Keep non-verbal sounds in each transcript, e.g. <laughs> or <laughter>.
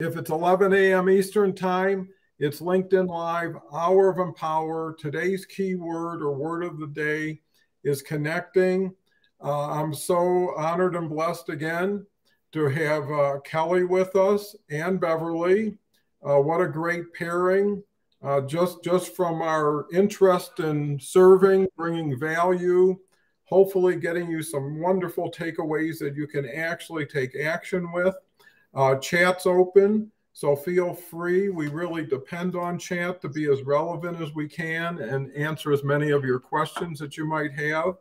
If it's 11 a.m. Eastern Time, it's LinkedIn Live, Hour of Empower. Today's keyword or word of the day is connecting. Uh, I'm so honored and blessed again to have uh, Kelly with us and Beverly. Uh, what a great pairing. Uh, just, just from our interest in serving, bringing value, hopefully getting you some wonderful takeaways that you can actually take action with. Uh, chat's open, so feel free. We really depend on chat to be as relevant as we can and answer as many of your questions that you might have.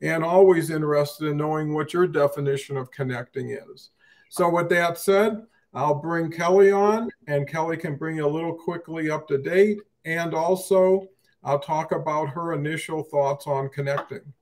And always interested in knowing what your definition of connecting is. So, with that said, I'll bring Kelly on, and Kelly can bring you a little quickly up to date. And also, I'll talk about her initial thoughts on connecting.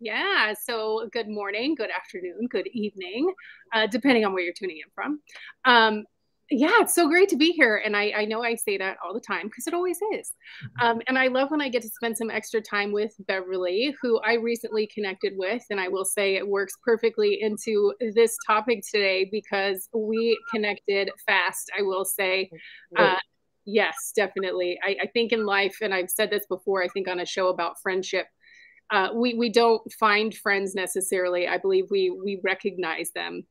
Yeah. So, good morning, good afternoon, good evening, uh, depending on where you're tuning in from. Um, yeah, it's so great to be here. And I, I know I say that all the time because it always is. Mm-hmm. Um, and I love when I get to spend some extra time with Beverly, who I recently connected with. And I will say it works perfectly into this topic today because we connected fast, I will say. Uh, yes, definitely. I, I think in life, and I've said this before, I think on a show about friendship, uh, we we don't find friends necessarily. I believe we we recognize them,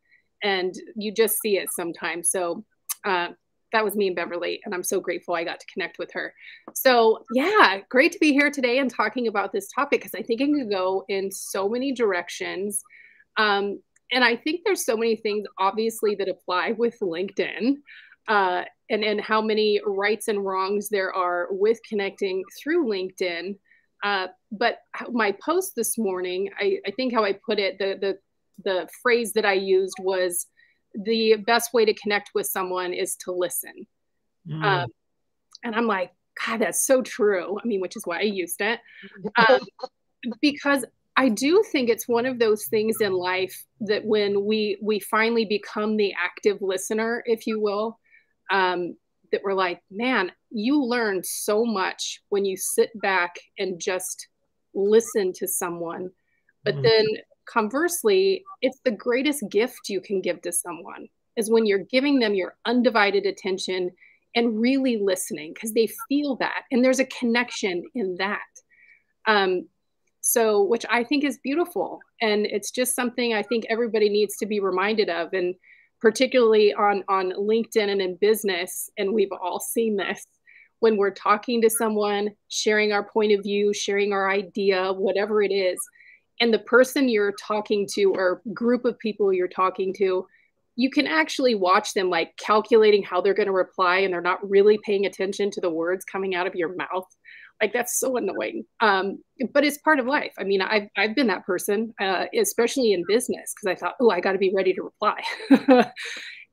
and you just see it sometimes. So uh, that was me and Beverly, and I'm so grateful I got to connect with her. So yeah, great to be here today and talking about this topic because I think it can go in so many directions. Um, and I think there's so many things obviously that apply with LinkedIn. Uh, and, and how many rights and wrongs there are with connecting through LinkedIn. Uh, but my post this morning, I, I think how I put it, the, the, the phrase that I used was the best way to connect with someone is to listen. Mm. Um, and I'm like, God, that's so true. I mean, which is why I used it. Um, because I do think it's one of those things in life that when we we finally become the active listener, if you will, um, that we're like, man, you learn so much when you sit back and just listen to someone. But mm-hmm. then conversely, it's the greatest gift you can give to someone is when you're giving them your undivided attention and really listening because they feel that and there's a connection in that. Um, so, which I think is beautiful. And it's just something I think everybody needs to be reminded of. And particularly on on LinkedIn and in business and we've all seen this when we're talking to someone sharing our point of view sharing our idea whatever it is and the person you're talking to or group of people you're talking to you can actually watch them like calculating how they're going to reply and they're not really paying attention to the words coming out of your mouth like that's so annoying. Um, but it's part of life. I mean i've, I've been that person uh, especially in business because i thought oh i got to be ready to reply <laughs>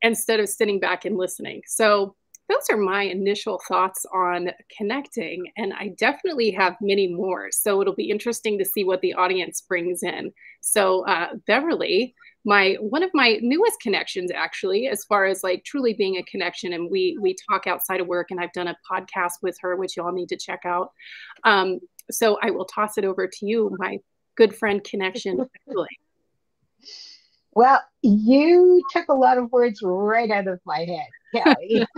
instead of sitting back and listening. So those are my initial thoughts on connecting and i definitely have many more. So it'll be interesting to see what the audience brings in. So uh, beverly my one of my newest connections actually as far as like truly being a connection and we we talk outside of work and i've done a podcast with her which you all need to check out. Um, so i will toss it over to you my good friend connection <laughs> well you took a lot of words right out of my head kelly. <laughs>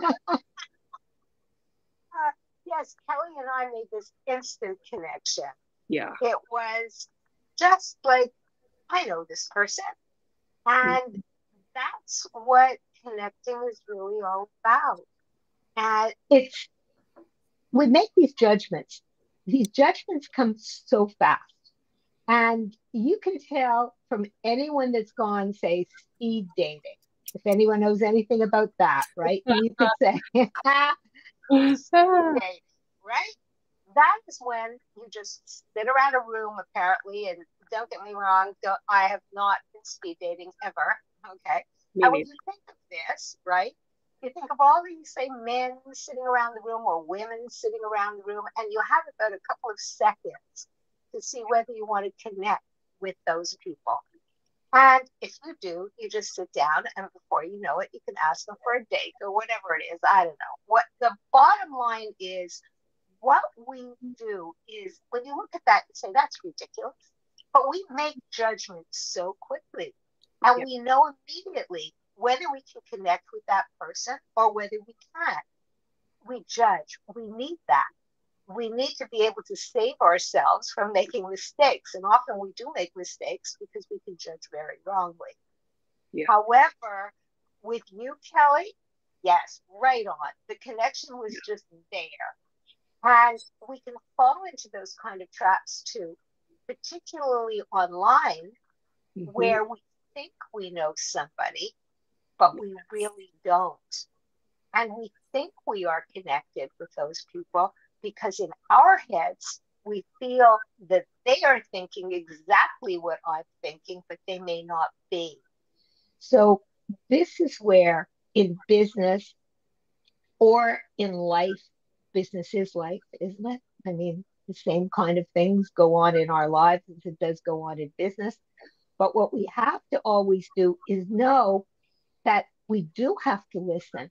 Uh, yes kelly and i made this instant connection. Yeah. It was just like i know this person Mm-hmm. and that's what connecting is really all about. And it's, we make these judgments. These judgments come so fast. And you can tell from anyone that's gone, say, speed dating, if anyone knows anything about that, right? <laughs> You could say, dating, <laughs> right? That is when you just sit around a room, apparently, and don't get me wrong, I have not been speed dating ever. Okay. Maybe. And when you think of this, right, you think of all these, say, men sitting around the room or women sitting around the room, and you have about a couple of seconds to see whether you want to connect with those people. And if you do, you just sit down, and before you know it, you can ask them for a date or whatever it is. I don't know. What the bottom line is, what we do is when you look at that and say, that's ridiculous but we make judgments so quickly. And we know immediately whether we can connect with that person or whether we can't. We judge. We need that. We need to be able to save ourselves from making mistakes. And often we do make mistakes because we can judge very wrongly. Yeah. However, with you, Kelly, yes, right on. The connection was just there. And we can fall into those kind of traps too, particularly online, mm-hmm. where we think we know somebody, but we really don't. And we think we are connected with those people because in our heads, we feel that they are thinking exactly what I'm thinking, but they may not be. So, this is where in business or in life, business is life, isn't it? I mean, the same kind of things go on in our lives as it does go on in business. But what we have to always do is know that we do have to listen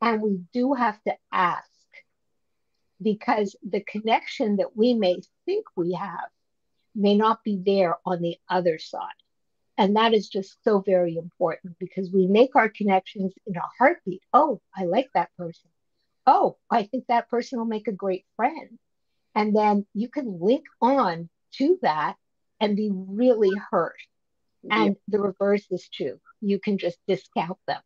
and we do have to ask because the connection that we may think we have may not be there on the other side. And that is just so very important because we make our connections in a heartbeat. Oh, I like that person. Oh, I think that person will make a great friend. And then you can link on to that and be really hurt. And yeah. the reverse is true. You can just discount them.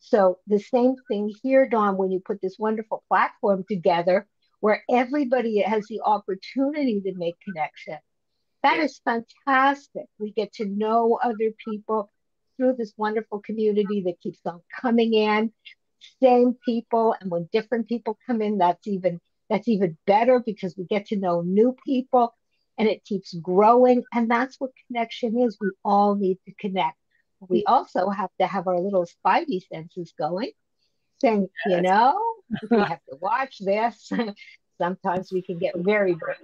So the same thing here, Don, when you put this wonderful platform together where everybody has the opportunity to make connection. That is fantastic. We get to know other people through this wonderful community that keeps on coming in, same people, and when different people come in, that's even that's even better because we get to know new people and it keeps growing. And that's what connection is. We all need to connect. We also have to have our little spidey senses going, saying, you know, <laughs> we have to watch this. <laughs> Sometimes we can get very brave.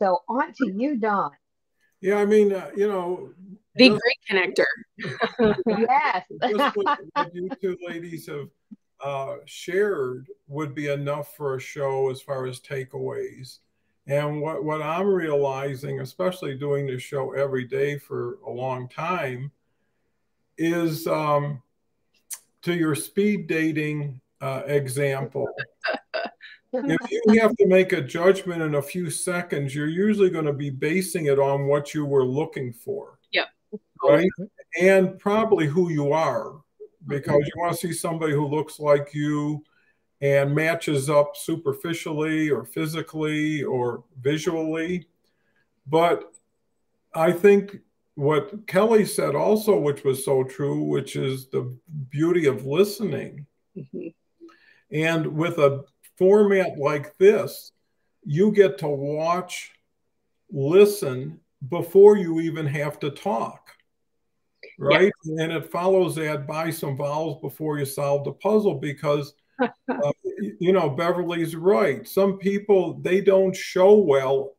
So on to you, Don. Yeah, I mean, uh, you know, the great connector. yes. what, what, you two ladies have uh, shared would be enough for a show as far as takeaways. And what, what I'm realizing, especially doing this show every day for a long time, is um, to your speed dating uh, example. <laughs> if you have to make a judgment in a few seconds, you're usually going to be basing it on what you were looking for. Yep. Right. And probably who you are, because you want to see somebody who looks like you and matches up superficially or physically or visually. But I think what Kelly said also, which was so true, which is the beauty of listening. Mm-hmm. And with a format like this, you get to watch, listen before you even have to talk. Right. And it follows that buy some vowels before you solve the puzzle because, <laughs> uh, you know, Beverly's right. Some people, they don't show well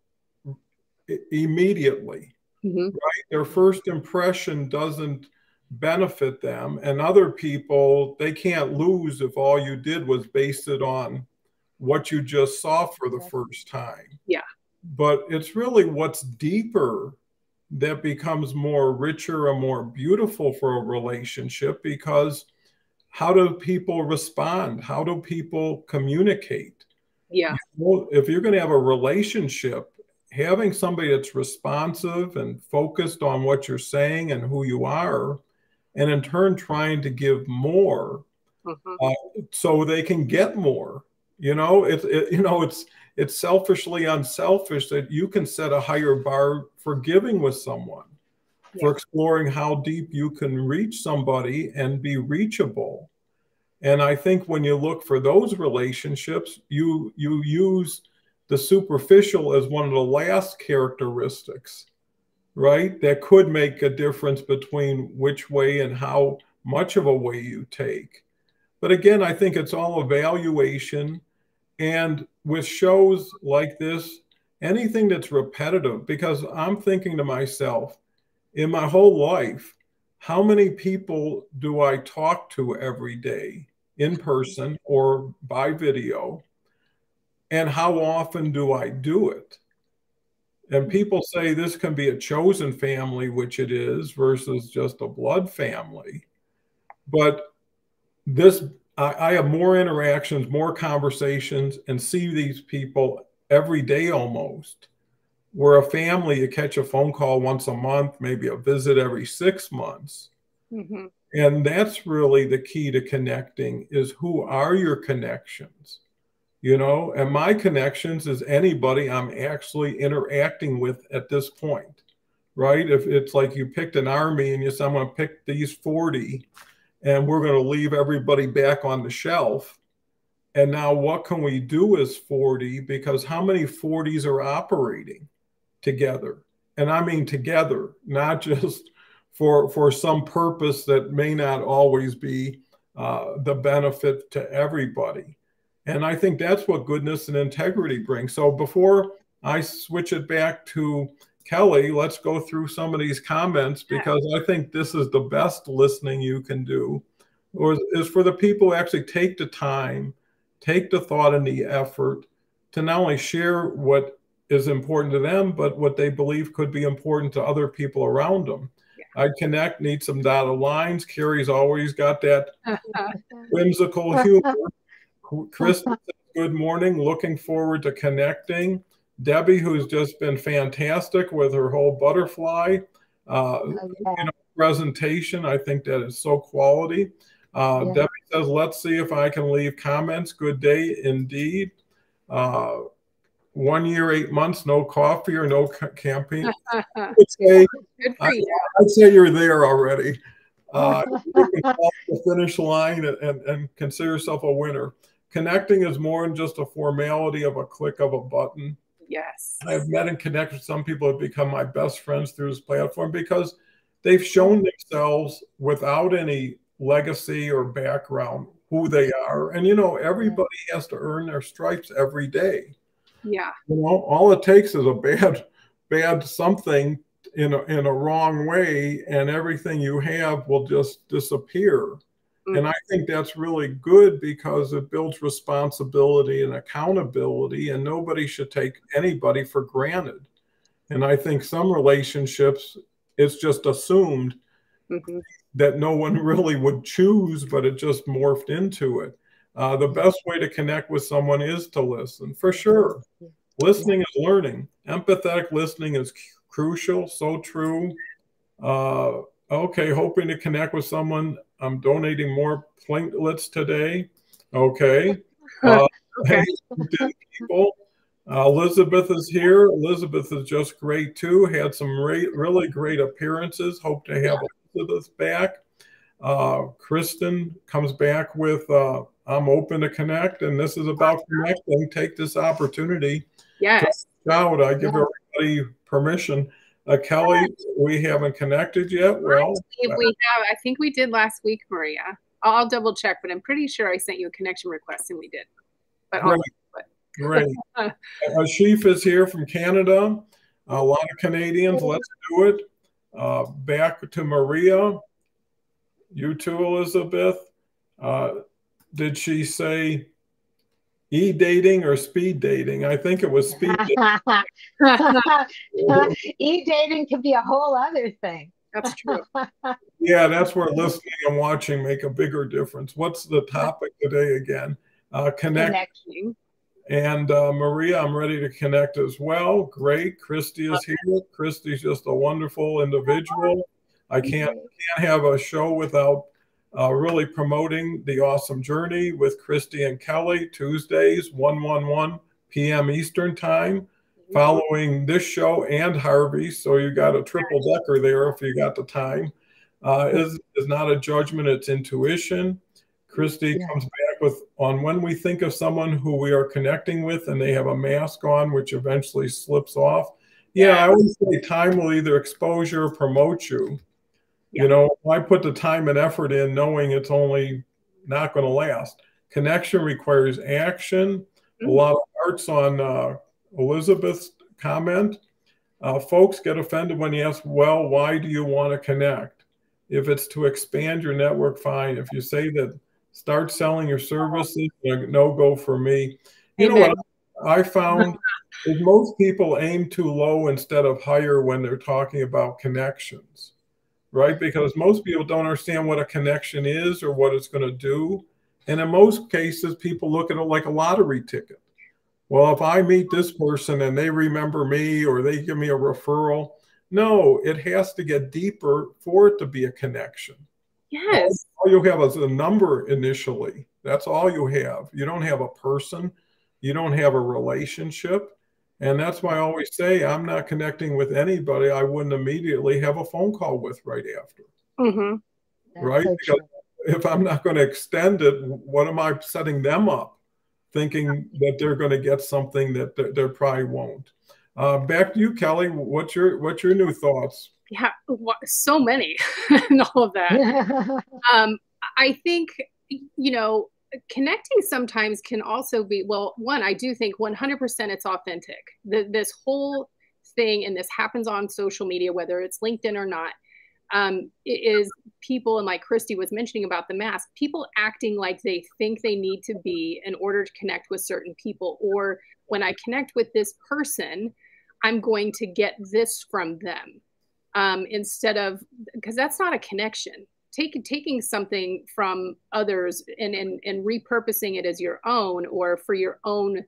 immediately. Mm-hmm. Right. Their first impression doesn't benefit them. And other people, they can't lose if all you did was base it on what you just saw for the first time. Yeah. But it's really what's deeper that becomes more richer and more beautiful for a relationship because how do people respond? How do people communicate? Yeah. If you're going to have a relationship, having somebody that's responsive and focused on what you're saying and who you are, and in turn trying to give more mm-hmm. uh, so they can get more you know, it's it, you know it's it's selfishly unselfish that you can set a higher bar for giving with someone, yeah. for exploring how deep you can reach somebody and be reachable. And I think when you look for those relationships, you you use the superficial as one of the last characteristics, right? That could make a difference between which way and how much of a way you take. But again, I think it's all evaluation and with shows like this, anything that's repetitive, because I'm thinking to myself, in my whole life, how many people do I talk to every day in person or by video? And how often do I do it? And people say this can be a chosen family, which it is, versus just a blood family. but this I, I have more interactions, more conversations, and see these people every day almost. Where a family, you catch a phone call once a month, maybe a visit every six months. Mm-hmm. And that's really the key to connecting is who are your connections? You know, and my connections is anybody I'm actually interacting with at this point, right? If it's like you picked an army and you said, I'm going to pick these 40 and we're going to leave everybody back on the shelf. And now what can we do as 40? Because how many 40s are operating together? And I mean together, not <laughs> just for, for some purpose that may not always be uh, the benefit to everybody. And I think that's what goodness and integrity bring. So before I switch it back to Kelly, let's go through some of these comments because I think this is the best listening you can do, or is for the people who actually take the time, take the thought and the effort to not only share what is important to them, but what they believe could be important to other people around them. Yeah. I connect, need some dotted lines. Carrie's always got that <laughs> whimsical humor. Chris, good morning. Looking forward to connecting. Debbie, who's just been fantastic with her whole butterfly uh, oh, yeah. you know, presentation. I think that is so quality. Uh, yeah. Debbie says, let's see if I can leave comments. Good day indeed. Uh, one year, eight months, no coffee or no campaign. <laughs> I'd, say, I, would say you're there already. Uh, <laughs> you can cross the finish line and, and, and consider yourself a winner. Connecting is more than just a formality of a click of a button. Yes. I've met and connected with some people have become my best friends through this platform because they've shown themselves without any legacy or background who they are. And you know, everybody has to earn their stripes every day. Yeah. You know, all it takes is a bad, bad something in a, in a wrong way, and everything you have will just disappear. And I think that's really good because it builds responsibility and accountability, and nobody should take anybody for granted. And I think some relationships, it's just assumed mm-hmm. that no one <laughs> really would choose, but it just morphed into it. Uh, the best way to connect with someone is to listen, for sure. Listening is learning. Empathetic listening is crucial, so true. Uh, okay, hoping to connect with someone I'm donating more platelets today. Okay. Uh, <laughs> okay. people. Uh, Elizabeth is here. Elizabeth is just great too. Had some really great appearances. Hope to have Elizabeth back. Uh, Kristen comes back with uh, I'm open to connect, and this is about connecting. Take this opportunity. Yes. Shout. I give everybody permission. Uh, Kelly, we haven't connected yet. Well, if we have. I think we did last week, Maria. I'll, double check, but I'm pretty sure I sent you a connection request and we did. But great. Great. <laughs> uh, Ashif is here from Canada. A lot of Canadians. Let's do it. Uh, back to Maria. You too, Elizabeth. Uh, did she say e dating or speed dating? I think it was speed e <laughs> dating could be a whole other thing. That's true. <laughs> yeah, that's where listening and watching make a bigger difference. What's the topic today again? Uh, connect. Connecting. And uh, Maria, I'm ready to connect as well. Great. Christy is here. Christy's just a wonderful individual. I can't can't have a show without uh, really promoting the awesome journey with Christy and Kelly Tuesdays, 111 p.m. Eastern Time, following this show and Harvey. So you got a triple decker there if you got the time. Uh, is is not a judgment; it's intuition. Christy yeah. comes back with on when we think of someone who we are connecting with and they have a mask on, which eventually slips off. Yeah, I always say time will either expose you or promote you. Yeah. You know, I put the time and effort in knowing it's only not going to last. Connection requires action. Mm-hmm. A lot of hearts on uh, Elizabeth's comment. Uh, folks get offended when you ask, well, why do you want to connect? If it's to expand your network, fine. If you say that start selling your services, no go for me. You Amen. know what I found is most people aim too low instead of higher when they're talking about connections right? Because most people don't understand what a connection is or what it's going to do. And in most cases, people look at it like a lottery ticket. Well, if I meet this person and they remember me or they give me a referral, no, it has to get deeper for it to be a connection. Yes. All you have is a number initially. That's all you have. You don't have a person, you don't have a relationship. And that's why I always say I'm not connecting with anybody I wouldn't immediately have a phone call with right after. Mm-hmm. Right? So because if I'm not going to extend it, what am I setting them up thinking that they're going to get something that they probably won't? Uh, back to you, Kelly. What's your what's your new thoughts? Yeah, so many <laughs> and all of that. <laughs> um, I think you know connecting sometimes can also be well one i do think 100% it's authentic. The, this whole thing and this happens on social media whether it's linkedin or not um, is people and like christy was mentioning about the mask people acting like they think they need to be in order to connect with certain people or when i connect with this person i'm going to get this from them um, instead of because that's not a connection taking taking something from others and, and and repurposing it as your own or for your own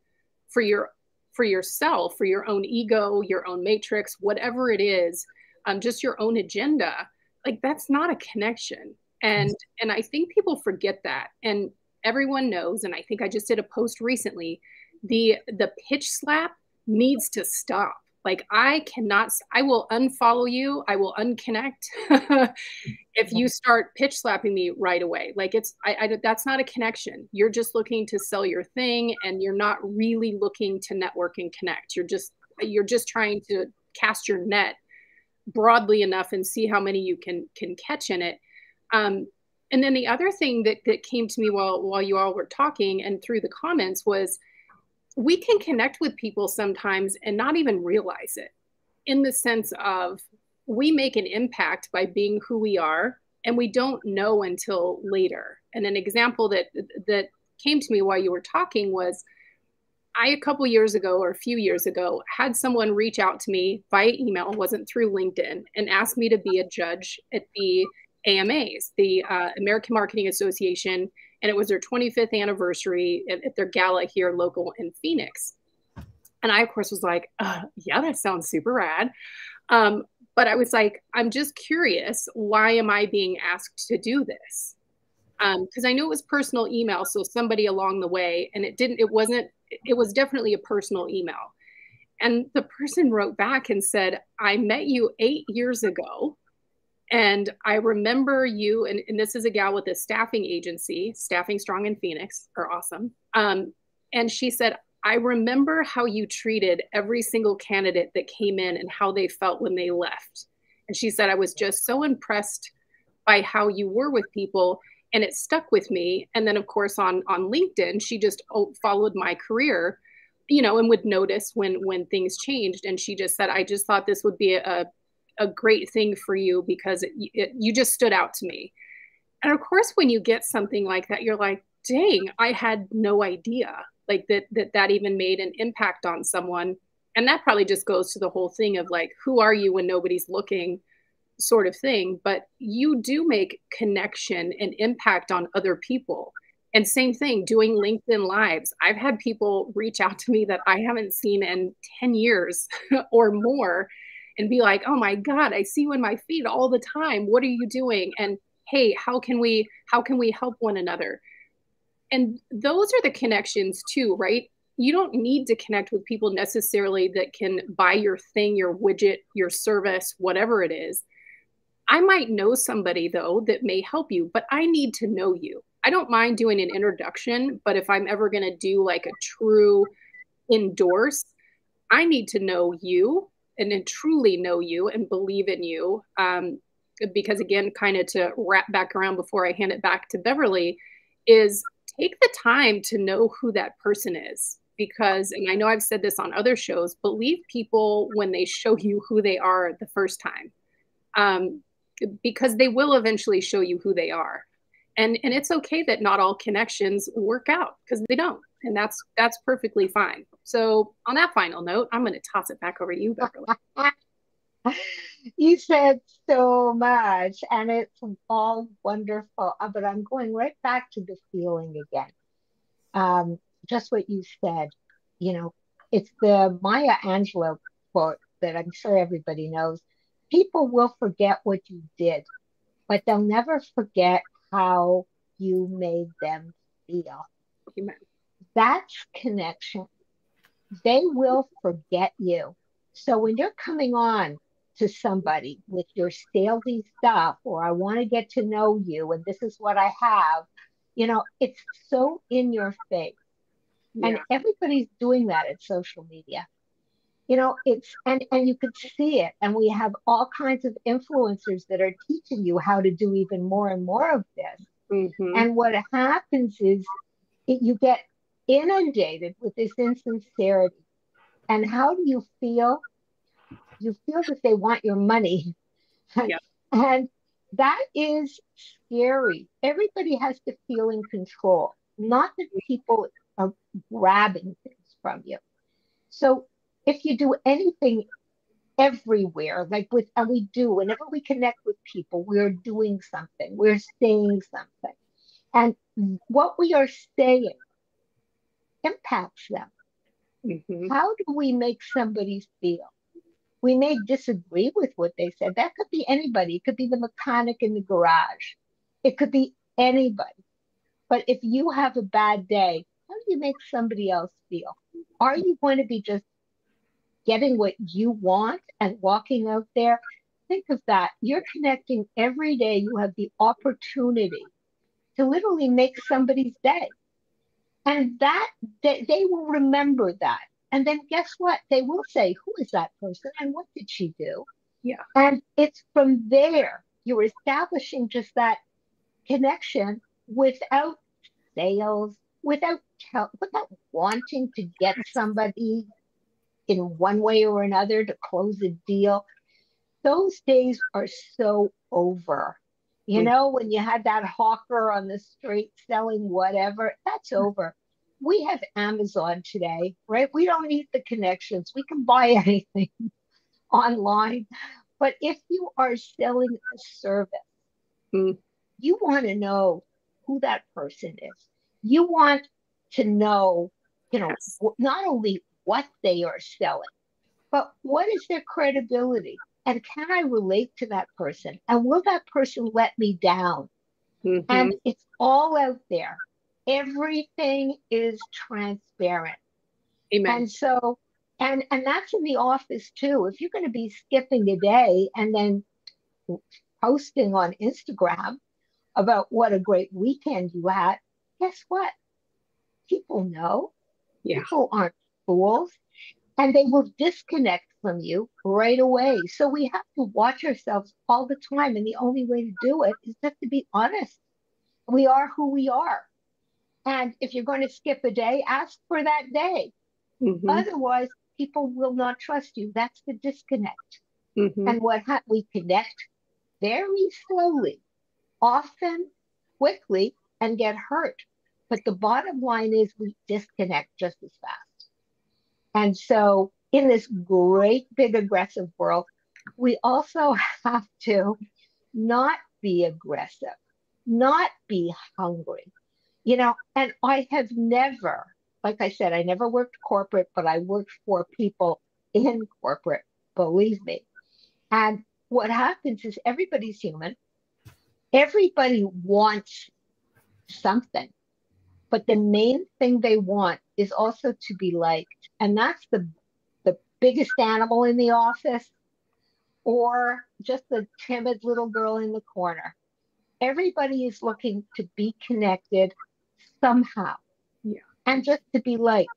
for your for yourself for your own ego your own matrix whatever it is um, just your own agenda like that's not a connection. And and i think people forget that. And everyone knows and i think i just did a post recently the the pitch slap needs to stop like I cannot, I will unfollow you. I will unconnect <laughs> if you start pitch slapping me right away. Like it's, I, I, that's not a connection. You're just looking to sell your thing, and you're not really looking to network and connect. You're just, you're just trying to cast your net broadly enough and see how many you can can catch in it. Um, and then the other thing that that came to me while while you all were talking and through the comments was we can connect with people sometimes and not even realize it in the sense of we make an impact by being who we are and we don't know until later. And an example that that came to me while you were talking was i a couple years ago or a few years ago had someone reach out to me via email wasn't through linkedin and asked me to be a judge at the amas the uh, american marketing association and it was their 25th anniversary at, at their gala here local in Phoenix. And I, of course, was like, uh, yeah, that sounds super rad. Um, but I was like, I'm just curious, why am I being asked to do this? Because um, I knew it was personal email, so somebody along the way, and it didn't, it wasn't, it was definitely a personal email. And the person wrote back and said, I met you eight years ago and I remember you, and, and, this is a gal with a staffing agency, Staffing Strong in Phoenix, are awesome. Um, and she said, I remember how you treated every single candidate that came in and how they felt when they left. And she said, I was just so impressed by how you were with people and it stuck with me. And then, of course, on, on LinkedIn, she just oh, followed my career you know and would notice when when things changed and she just said i just thought this would be a, a great thing for you because it, it, you just stood out to me. And of course, when you get something like that, you're like, dang, I had no idea like that, that that even made an impact on someone. And that probably just goes to the whole thing of like, who are you when nobody's looking sort of thing. But you do make connection and impact on other people. And same thing, doing LinkedIn lives. I've had people reach out to me that I haven't seen in 10 years <laughs> or more and be like, oh my God, I see you in my feed all the time. What are you doing? And hey, how can we how can we help one another? And those are the connections too, right? You don't need to connect with people necessarily that can buy your thing, your widget, your service, whatever it is. I might know somebody though that may help you, but I need to know you. I don't mind doing an introduction, but if I'm ever going to do like a true endorse, I need to know you and, truly know you and believe in you. Um, because again, kind of to wrap back around before I hand it back to Beverly, is take the time to know who that person is. Because, and I know I've said this on other shows, believe people when they show you who they are the first time. Um, because they will eventually show you who they are. And, and it's okay that not all connections work out because they don't and that's that's perfectly fine. So on that final note, I'm going to toss it back over to you, Beverly. <laughs> you said so much, and it's all wonderful. Uh, but I'm going right back to the feeling again. Um, just what you said, you know, it's the Maya Angelou quote that I'm sure everybody knows. People will forget what you did, but they'll never forget how you made them feel. Amen. That's connection. They will forget you. So when you're coming on to somebody with your salesy stuff, or I want to get to know you, and this is what I have, you know, it's so in your face. Yeah. And everybody's doing that at social media. You know, it's and and you could see it. And we have all kinds of influencers that are teaching you how to do even more and more of this. Mm-hmm. And what happens is it, you get inundated with this insincerity. And how do you feel? You feel that they want your money. Yeah. <laughs> and that is scary. Everybody has to feel in control, not that people are grabbing things from you. So if you do anything everywhere, like with, and we do, whenever we connect with people, we're doing something, we're saying something. And what we are saying impacts them. Mm-hmm. How do we make somebody feel? We may disagree with what they said. That could be anybody. It could be the mechanic in the garage. It could be anybody. But if you have a bad day, how do you make somebody else feel? Are you going to be just getting what you want and walking out there? Think of that. You're connecting every day. You have the opportunity to literally make somebody's day. And that they, they will remember that. And then guess what? They will say, Who is that person and what did she do? Yeah. And it's from there you're establishing just that connection without sales, without without wanting to get somebody in one way or another to close a deal. Those days are so over. You know, when you had that hawker on the street selling whatever, that's over. We have Amazon today, right? We don't need the connections. We can buy <laughs> anything online. But if you are selling a service, mm. you want to know who that person is. You want to know, you know, yes. not only what they are selling, but what is their credibility? and can I relate to that person? And will that person let me down? Mm-hmm. And it's all out there. Everything is transparent. Amen. And so, and and that's in the office too. If you're going to be skipping a day and then posting on Instagram about what a great weekend you had, guess what? People know. Yeah. People aren't fools and they will disconnect from you right away. So we have to watch ourselves all the time. And the only way to do it is just to be honest. We are who we are. And if you're going to skip a day, ask for that day. Mm-hmm. Otherwise, people will not trust you. That's the disconnect. Mm-hmm. And what ha- we connect very slowly, often quickly, and get hurt. But the bottom line is we disconnect just as fast. And so, in this great big aggressive world, we also <laughs> have to not be aggressive, not be hungry. You know, and I have never, like I said, I never worked corporate, but I worked for people in corporate, believe me. And what happens is everybody's human. Everybody wants something. But the main thing they want is also to be liked. And that's the the biggest animal in the office or just the timid little girl in the corner. Everybody is looking to be connected somehow. Yeah. And just to be liked.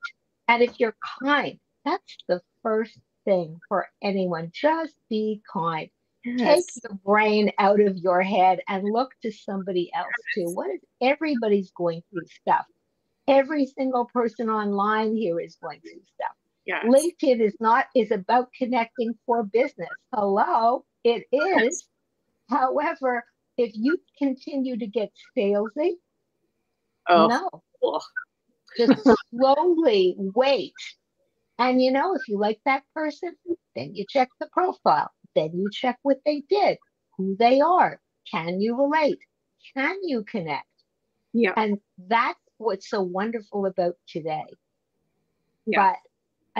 And if you're kind, that's the first thing for anyone. Just be kind. Yes. Take the brain out of your head and look to somebody else too. What is everybody's going through stuff? Every single person online here is going through stuff. Yes. LinkedIn is not is about connecting for business. Hello, it is. However, if you continue to get salesy, oh. no. Just <laughs> slowly wait. And you know, if you like that person, then you check the profile then you check what they did, who they are. Can you relate? Can you connect? Yeah. And that's what's so wonderful about today. Yeah. But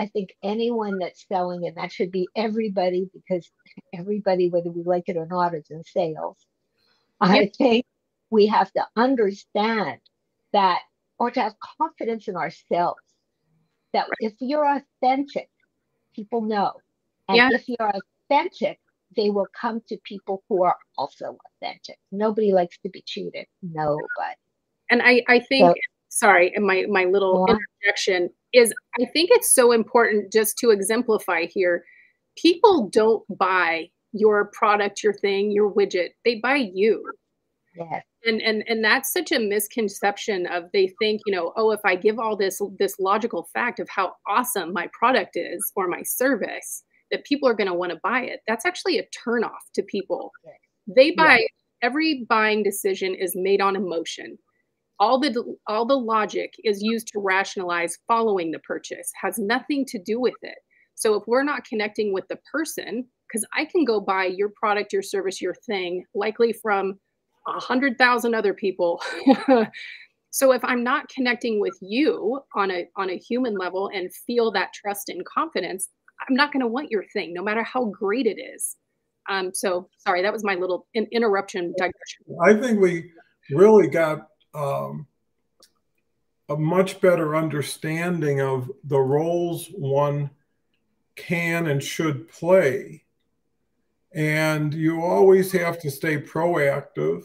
I think anyone that's selling, and that should be everybody, because everybody, whether we like it or not, is in sales. I think we have to understand that, or to have confidence in ourselves, that if you're authentic, people know. And Yeah. if you're authentic, they will come to people who are also authentic. Nobody likes to be cheated. Nobody. and I, I think So- sorry my my little on. interjection is i think it's so important just to exemplify here people don't buy your product your thing your widget they buy you Yes. and and and that's such a misconception of they think you know oh if i give all this this logical fact of how awesome my product is or my service that people are going to want to buy it. That's actually a turnoff to people. They buy every buying decision is made on emotion. All the all the logic is used to rationalize following the purchase has nothing to do with it. So if we're not connecting with the person because i can go buy your product your service your thing likely from a hundred thousand other people <laughs> so if i'm not connecting with you on a on a human level and feel that trust and confidence i'm not going to want your thing no matter how great it is um, so sorry that was my little in- interruption digression I think we really got um, a much better understanding of the roles one can and should play. And you always have to stay proactive.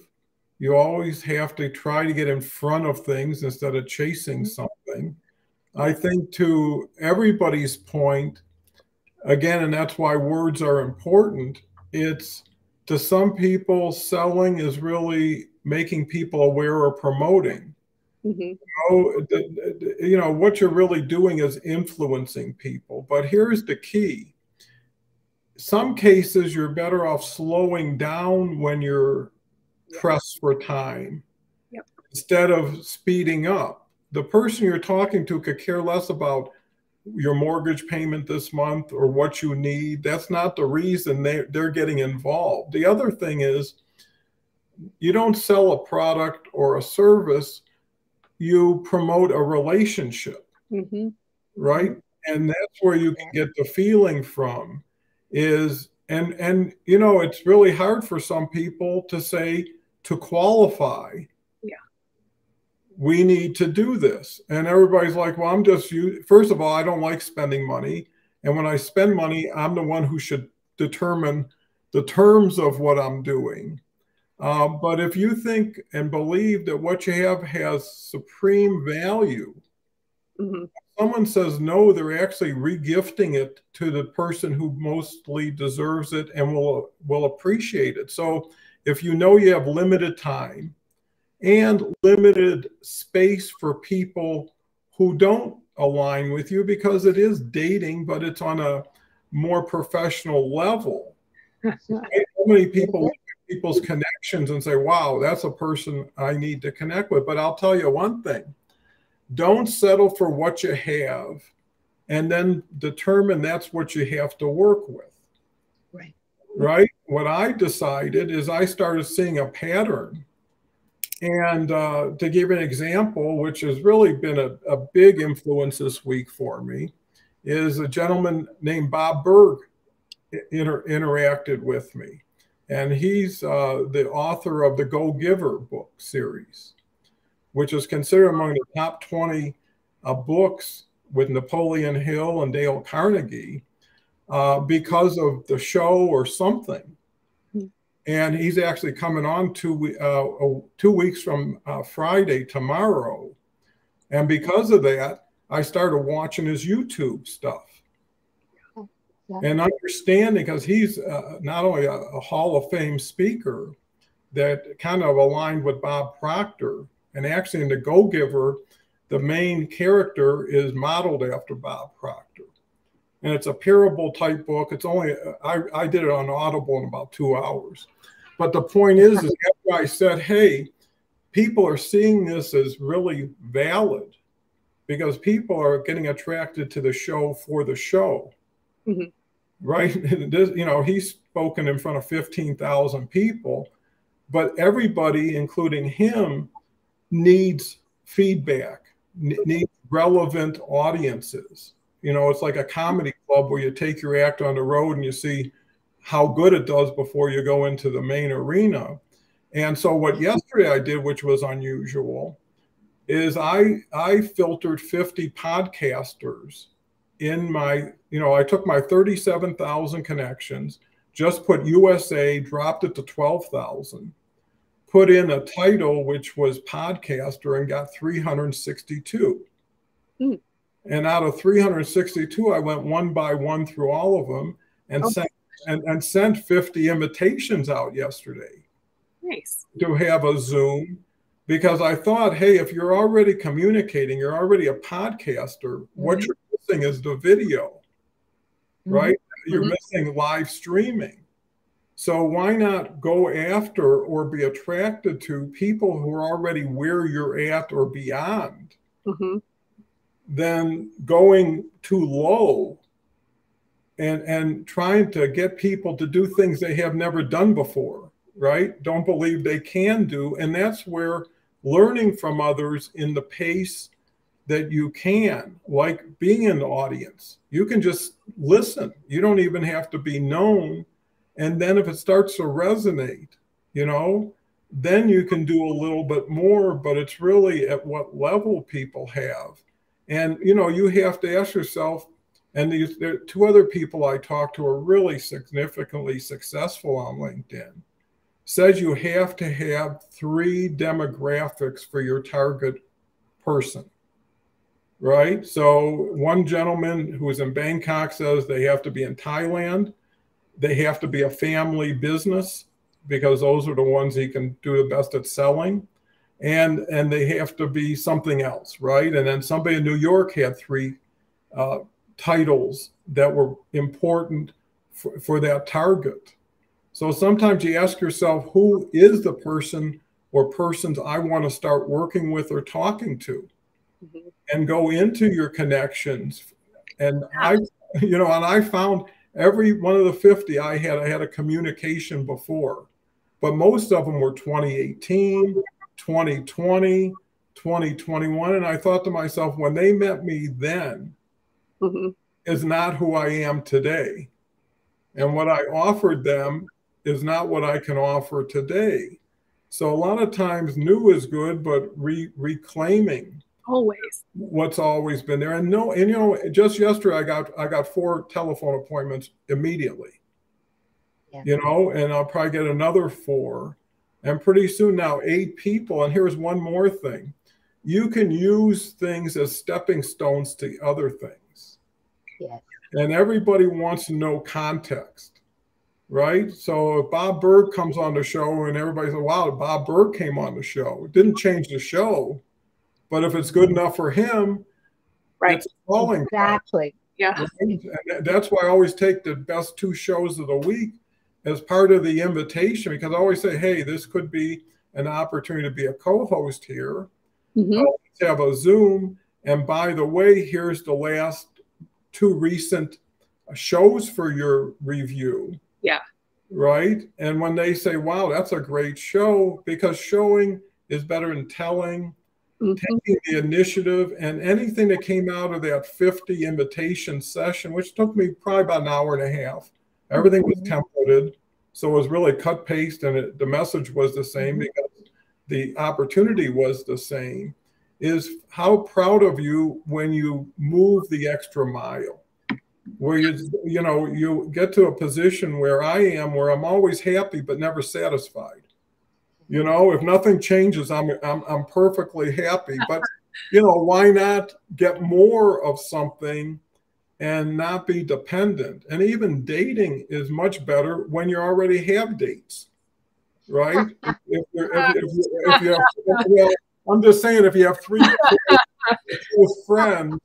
You always have to try to get in front of things instead of chasing something. I think, to everybody's point, again, and that's why words are important, it's to some people, selling is really making people aware or promoting. hmm Oh, the- the- you know, what you're really doing is influencing people. But here's the key some cases, you're better off slowing down when you're pressed for time Yep. instead of speeding up. The person you're talking to could care less about your mortgage payment this month or what you need. That's not the reason they, they're getting involved. The other thing is, you don't sell a product or a service, you promote a relationship, hmm right? And that's where you can get the feeling from is and and you know it's really hard for some people to say to qualify Yeah. we need to do this and everybody's like well i'm just you first of all i don't like spending money and when i spend money i'm the one who should determine the terms of what i'm doing um, but if you think and believe that what you have has supreme value hmm someone says no, they're actually regifting it to the person who mostly deserves it and will will appreciate it. So if you know you have limited time and limited space for people who don't align with you because it is dating, but it's on a more professional level. <laughs> So many people look at people's connections and say, wow, that's a person I need to connect with. But I'll tell you one thing don't settle for what you have and then determine that's what you have to work with. Right. What I decided is I started seeing a pattern. And uh, to give an example, which has really been a, a big influence this week for me, is a gentleman named Bob Burg inter- interacted with me. And he's uh, the author of the Go Giver book series which is considered among the top 20 uh, books with Napoleon Hill and Dale Carnegie uh, because of the show or something. And he's actually coming on two, uh, two weeks from uh, Friday tomorrow. And because of that, I started watching his YouTube stuff and understanding because he's uh, not only a, a Hall of Fame speaker that kind of aligned with Bob Proctor and actually, in the Go Giver, the main character is modeled after Bob Proctor. And it's a parable type book. It's only, I, I did it on Audible in about two hours. But the point is, is after I said, hey, people are seeing this as really valid because people are getting attracted to the show for the show. Mhm. right? <laughs> This, you know, he's spoken in front of 15,000 people, but everybody, including him, needs feedback, needs relevant audiences. You know, it's like a comedy club where you take your act on the road and you see how good it does before you go into the main arena. And so what yesterday I did, which was unusual, is I I filtered 50 podcasters in my, you know, I took my 37,000 connections, just put USA, dropped it to 12,000, put in a title which was podcaster and got 362. Mm. And out of 362, I went one by one through all of them and oh. sent and, and sent 50 invitations out yesterday. Nice. To have a Zoom because I thought, hey, if you're already communicating, you're already a podcaster, mm-hmm. what you're missing is the video, mm-hmm. right? You're mm-hmm. missing live streaming. So why not go after or be attracted to people who are already where you're at or beyond? Mm-hmm. Than going too low and and trying to get people to do things they have never done before, right? Don't believe they can do, and that's where learning from others in the pace that you can, like being in the audience. You can just listen. You don't even have to be known. And then if it starts to resonate, you know, then you can do a little bit more, but it's really at what level people have. And, you know, you have to ask yourself, and these are two other people I talked to are really significantly successful on LinkedIn says you have to have three demographics for your target person. Right? So, one gentleman who is in Bangkok says they have to be in Thailand, they have to be a family business because those are the ones he can do the best at selling. And, and they have to be something else, right? And then somebody in New York had three uh, titles that were important for, for that target so sometimes you ask yourself, who is the person or persons I want to start working with or talking to? Mm-hmm. And go into your connections. And I, you know, and I found every one of the 50 I had, I had a communication before, but most of them were 2018, 2020, 2021. And I thought to myself, when they met me then, mm-hmm. is not who I am today. And what I offered them is not what I can offer today. So a lot of times new is good, but re- reclaiming always what's always been there. And no, and you know, just yesterday I got I got four telephone appointments immediately. Yeah. You know, and I'll probably get another four. And pretty soon now, eight people. And here's one more thing. You can use things as stepping stones to other things. Yes. And everybody wants to know context right? So if Bob Burg comes on the show and everybody says, wow, Bob Burg came on the show, it didn't change the show. But if it's good enough for him, right. Exactly. Yeah. And that's why I always take the best two shows of the week as part of the invitation because I always say, hey, this could be an opportunity to be a co host here. Mm-hmm. Uh, have a Zoom. And by the way, here's the last two recent shows for your review yeah. Right. And when they say, wow, that's a great show, because showing is better than telling, mm-hmm. taking the initiative, and anything that came out of that 50 invitation session, which took me probably about an hour and a half, everything mm-hmm. was templated. So it was really cut paste, and it, the message was the same mm-hmm. because the opportunity was the same. Is how proud of you when you move the extra mile where you you know you get to a position where I am where I'm always happy but never satisfied. You know, if nothing changes, I'm I'm, I'm perfectly happy. But you know, why not get more of something and not be dependent? And even dating is much better when you already have dates, right? <laughs> if, if, if, if you have, well, I'm just saying, if you have three <laughs> friends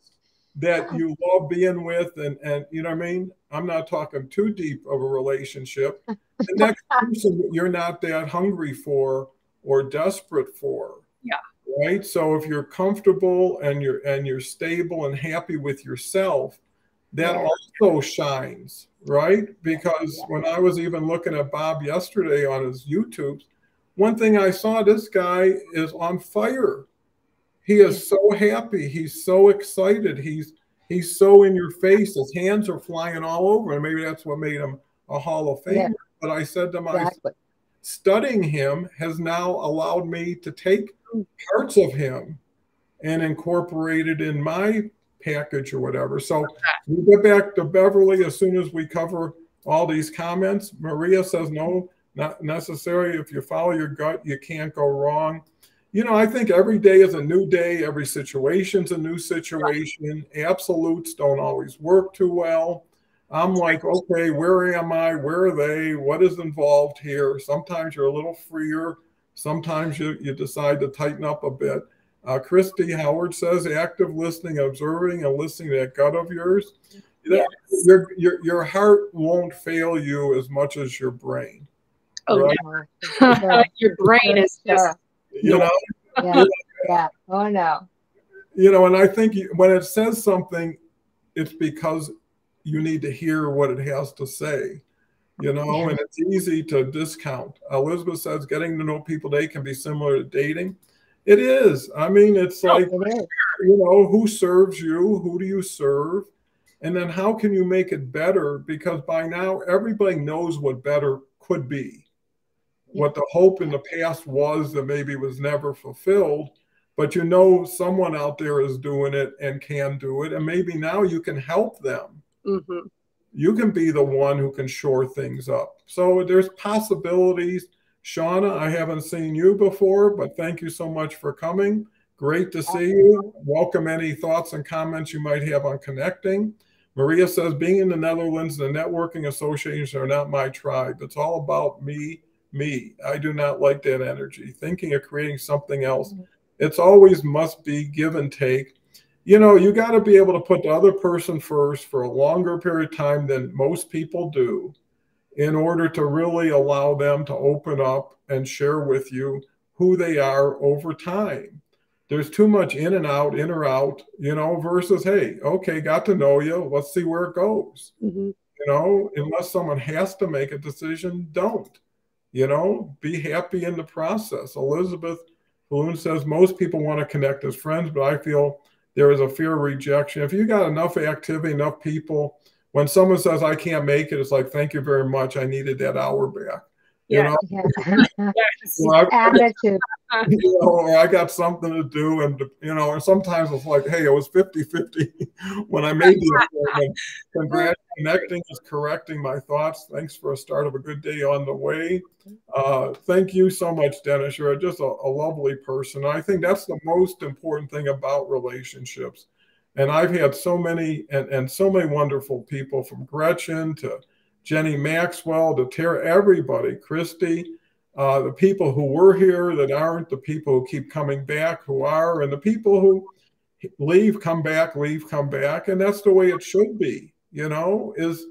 that you love being with and and you know what I mean? I'm not talking too deep of a relationship. The <laughs> next person you're not that hungry for or desperate for. Yeah. Right? So if you're comfortable and you're and you're stable and happy with yourself, that yeah. also shines, right? Because yeah. when I was even looking at Bob yesterday on his YouTube, one thing I saw this guy is on fire. He is so happy. He's so excited. He's he's so in your face. His hands are flying all over, and maybe that's what made him a Hall of Famer. Yeah. But I said to myself, exactly. studying him has now allowed me to take mm. parts of him and incorporate it in my package or whatever. So we get back to Beverly as soon as we cover all these comments. Maria says no, not necessary. If you follow your gut, you can't go wrong. You know, I think every day is a new day. Every situation's a new situation. Absolutes don't always work too well. I'm like, okay, where am I? Where are they? What is involved here? Sometimes you're a little freer. Sometimes you, you decide to tighten up a bit. Uh, Christy Howard says active listening, observing, and listening to that gut of yours. Yes. Your, your, your heart won't fail you as much as your brain. Oh, right? no. <laughs> your brain is just, you know, yeah. yeah. Oh, no. You know, and I think when it says something, it's because you need to hear what it has to say, you know, yeah. and it's easy to discount. Elizabeth says getting to know people today can be similar to dating. It is. I mean, it's like, it you know, who serves you? Who do you serve? And then how can you make it better? Because by now, everybody knows what better could be. What the hope in the past was that maybe was never fulfilled, but you know someone out there is doing it and can do it. And maybe now you can help them Mm-hmm. You can be the one who can shore things up. So there's possibilities. Shauna, I haven't seen you before, but thank you so much for coming. Great to see you. Welcome any thoughts and comments you might have on connecting. Maria says, being in the Netherlands, the networking associations are not my tribe. It's all about me, me. I do not like that energy. Thinking of creating something else. Mm-hmm. It's always must be give and take you know, you got to be able to put the other person first for a longer period of time than most people do in order to really allow them to open up and share with you who they are over time. There's too much in and out, in or out, you know, versus, hey, okay, got to know you. Let's see where it goes. Mm-hmm. You know, unless someone has to make a decision, don't. You know, be happy in the process. Elizabeth Balloon says most people want to connect as friends, but I feel there is a fear of rejection. If you got enough activity, enough people, when someone says I can't make it, it's like thank you very much. I needed that hour back. You know, <laughs> yes. well, I, attitude. <laughs> You know, or I got something to do, and you know, or sometimes it's like, hey, it was 50-50 <laughs> when I made the appointment. Congrats, connecting is correcting my thoughts. Thanks for a start of a good day on the way. Uh, thank you so much, Dennis. You're just a, a lovely person. I think that's the most important thing about relationships. And I've had so many and, and so many wonderful people from Gretchen to Jenny Maxwell, to Tara, everybody, Christy, uh, the people who were here that aren't, the people who keep coming back who are, and the people who leave, come back, leave, come back. And that's the way it should be, you know, is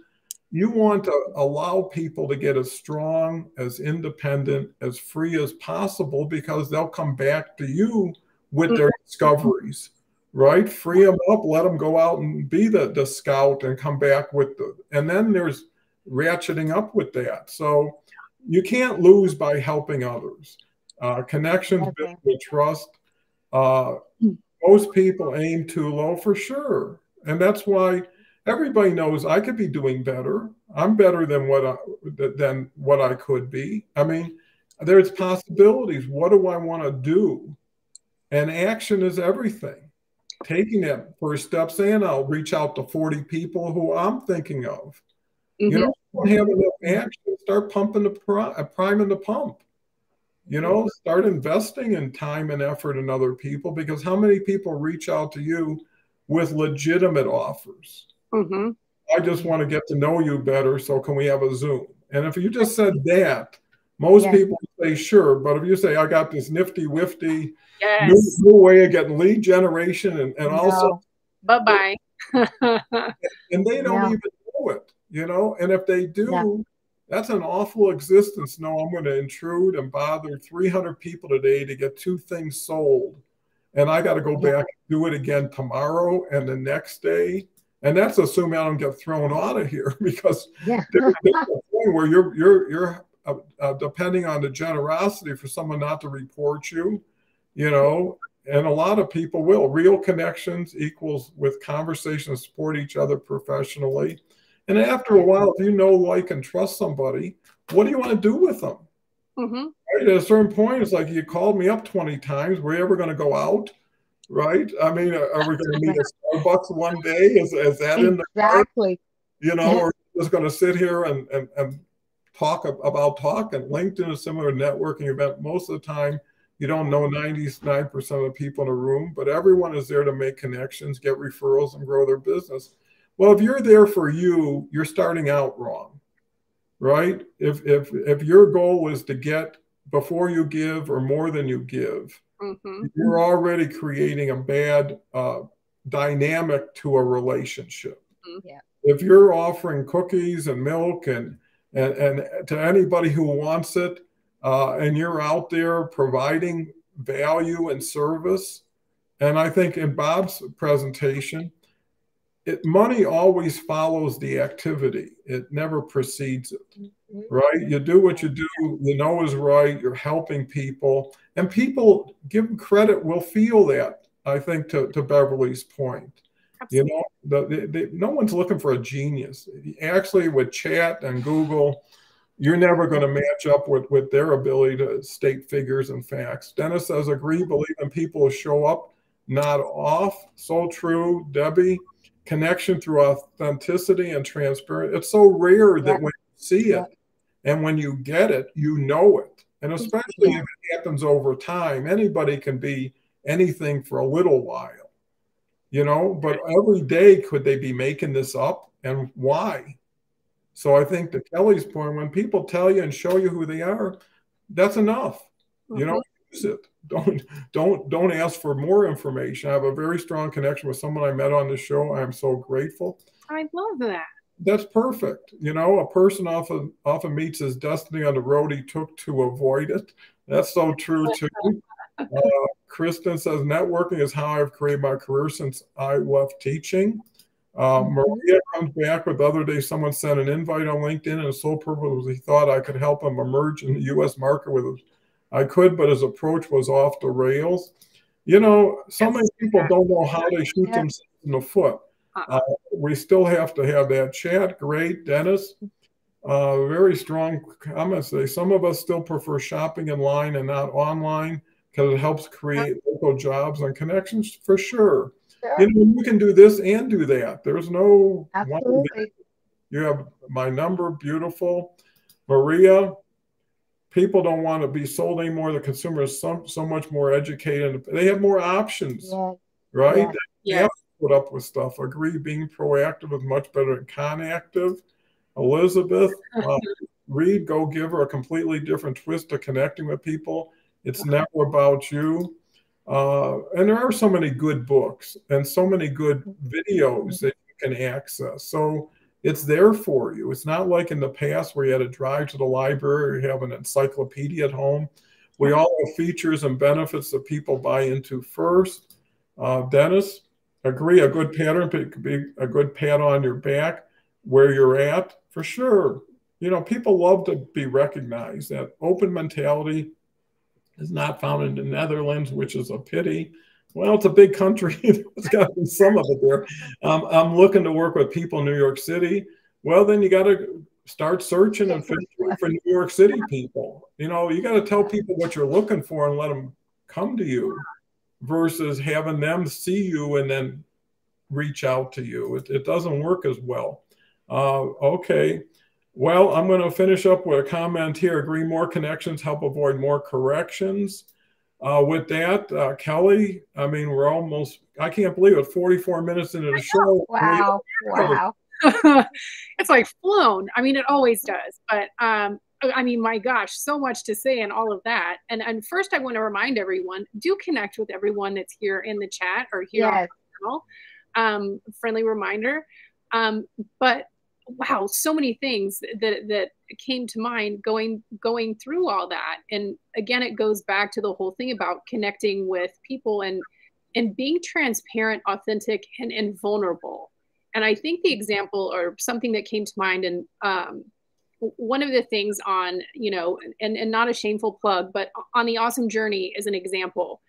you want to allow people to get as strong, as independent, as free as possible because they'll come back to you with their discoveries right free them up let them go out and be the, the scout and come back with the and then there's ratcheting up with that. So you can't lose by helping others. Uh, connections okay. with trust. Uh, most people aim too low for sure, and that's why everybody knows I could be doing better. I'm better than what I, than what I could be. I mean, there's possibilities. What do I want to do? And action is everything. Taking that first step, saying I'll reach out to 40 people who I'm thinking of Mm-hmm. You know, don't have enough action. Start pumping the pri- uh, priming the pump. You know, start investing in time and effort in other people because how many people reach out to you with legitimate offers? Mm-hmm. I just want to get to know you better. So can we have a Zoom? And if you just said that, most yes. people say sure. But if you say I got this nifty wifty yes. new, new, way of getting lead generation and, and no. also bye bye. <laughs> and they don't even know it you know and if they do yeah. that's an awful existence no i'm going to intrude and bother 300 people today to get two things sold and i got to go yeah. back and do it again tomorrow and the next day And that's assuming I don't get thrown out of here <laughs> because Yeah. there's a point where you're you're you're uh, uh, depending on the generosity for someone not to report you, you know. And a lot of people will. Real connections equals with conversations support each other professionally. And after a while, if you know, like, and trust somebody, what do you want to do with them? hmm Right? At a certain point, it's like you called me up 20 times. We're ever going to go out? Right? I mean, are we going to meet at Starbucks one day? Is, is that in the? Exactly. You know, or just going to sit here and, and, and talk about talk? And LinkedIn is a similar networking event. Most of the time, you don't know 99% of the people in a room, but everyone is there to make connections, get referrals, and grow their business. Well, if you're there for you, you're starting out wrong, right? If if if your goal is to get before you give or more than you give, hmm you're already creating a bad uh, dynamic to a relationship. Mhm. Yeah. If you're offering cookies and milk and and, and to anybody who wants it, uh, and you're out there providing value and service, and I think in Bob's presentation, it money always follows the activity. It never precedes it Mhm. right? You do what you do, you know is right, you're helping people, and people give them credit will feel that, I think, to, to Beverly's point. You know, the, the, the, no one's looking for a genius. Actually, with chat and Google, you're never going to match up with, with their ability to state figures and facts. Dennis says, agree, believe in people who show up, not off. So true. Debbie, connection through authenticity and transparency. It's so rare that Yeah. when you see Yeah. it and when you get it, you know it. And especially Yeah. if it happens over time, anybody can be anything for a little while you know but every day could they be making this up and why? So i think to kelly's point when people tell you and show you who they are that's enough you know uh-huh. use it. <laughs> Don't don't don't ask for more information. I have a very strong connection with someone i met on the show. I am so grateful. I love that. that's perfect you know a person often often meets his destiny on the road he took to avoid it. That's so true too uh, Kristen says networking is how I've created my career since I left teaching. Uh, Maria comes back with the other day. Someone sent an invite on LinkedIn, and his sole purpose was he thought I could help him emerge in the U.S. market with his. I could, but his approach was off the rails. You know, so many people don't know how they shoot themselves in the foot. Uh-uh. Uh, we still have to have that chat. Great, Dennis. Uh, very strong comments. Say some of us still prefer shopping in line and not online because it helps create local jobs and connections for sure. Sure. You know, you can do this and do that. There's no one Absolutely. you have my number, beautiful. Maria, people don't want to be sold anymore. The consumer is so, so much more educated. They have more options, Yeah. right? Yeah. They have to put up with stuff. Agree, being proactive is much better than conactive. Elizabeth, <laughs> uh, Reed, go give her a completely different twist to connecting with people. It's never about you. Uh, and there are so many good books and so many good videos that you can access. So it's there for you. It's not like in the past where you had to drive to the library or you have an encyclopedia at home. We all have features and benefits that people buy into first. Uh, Dennis, agree. A good pattern could be a good pat on your back where you're at for sure. You know, people love to be recognized. That open mentality is not found in the Netherlands, which is a pity. Well, it's a big country. <laughs> There's got to be some of it there. Um, I'm looking to work with people in New York City. Well, then you got to start searching and <laughs> for New York City people. You know, you got to tell people what you're looking for and let them come to you versus having them see you and then reach out to you. It, it doesn't work as well. Uh, okay. Well, I'm going to finish up with a comment here. Agree more connections help avoid more corrections. Uh, with that, uh, Kelly, I mean, we're almost, I can't believe it, 44 minutes into the show. Wow. <laughs> Wow. <laughs> it's like flown. I mean, it always does. But um, I mean, my gosh, so much to say and all of that. And and first, I want to remind everyone: do connect with everyone that's here in the chat or here on the channel. Um, friendly reminder. Um, but wow, so many things that that came to mind going going through all that. And again, it goes back to the whole thing about connecting with people and and being transparent, authentic, and, and vulnerable and I think the example or something that came to mind, and um, one of the things on, you know, and, and not a shameful plug, but on the awesome journey is an example.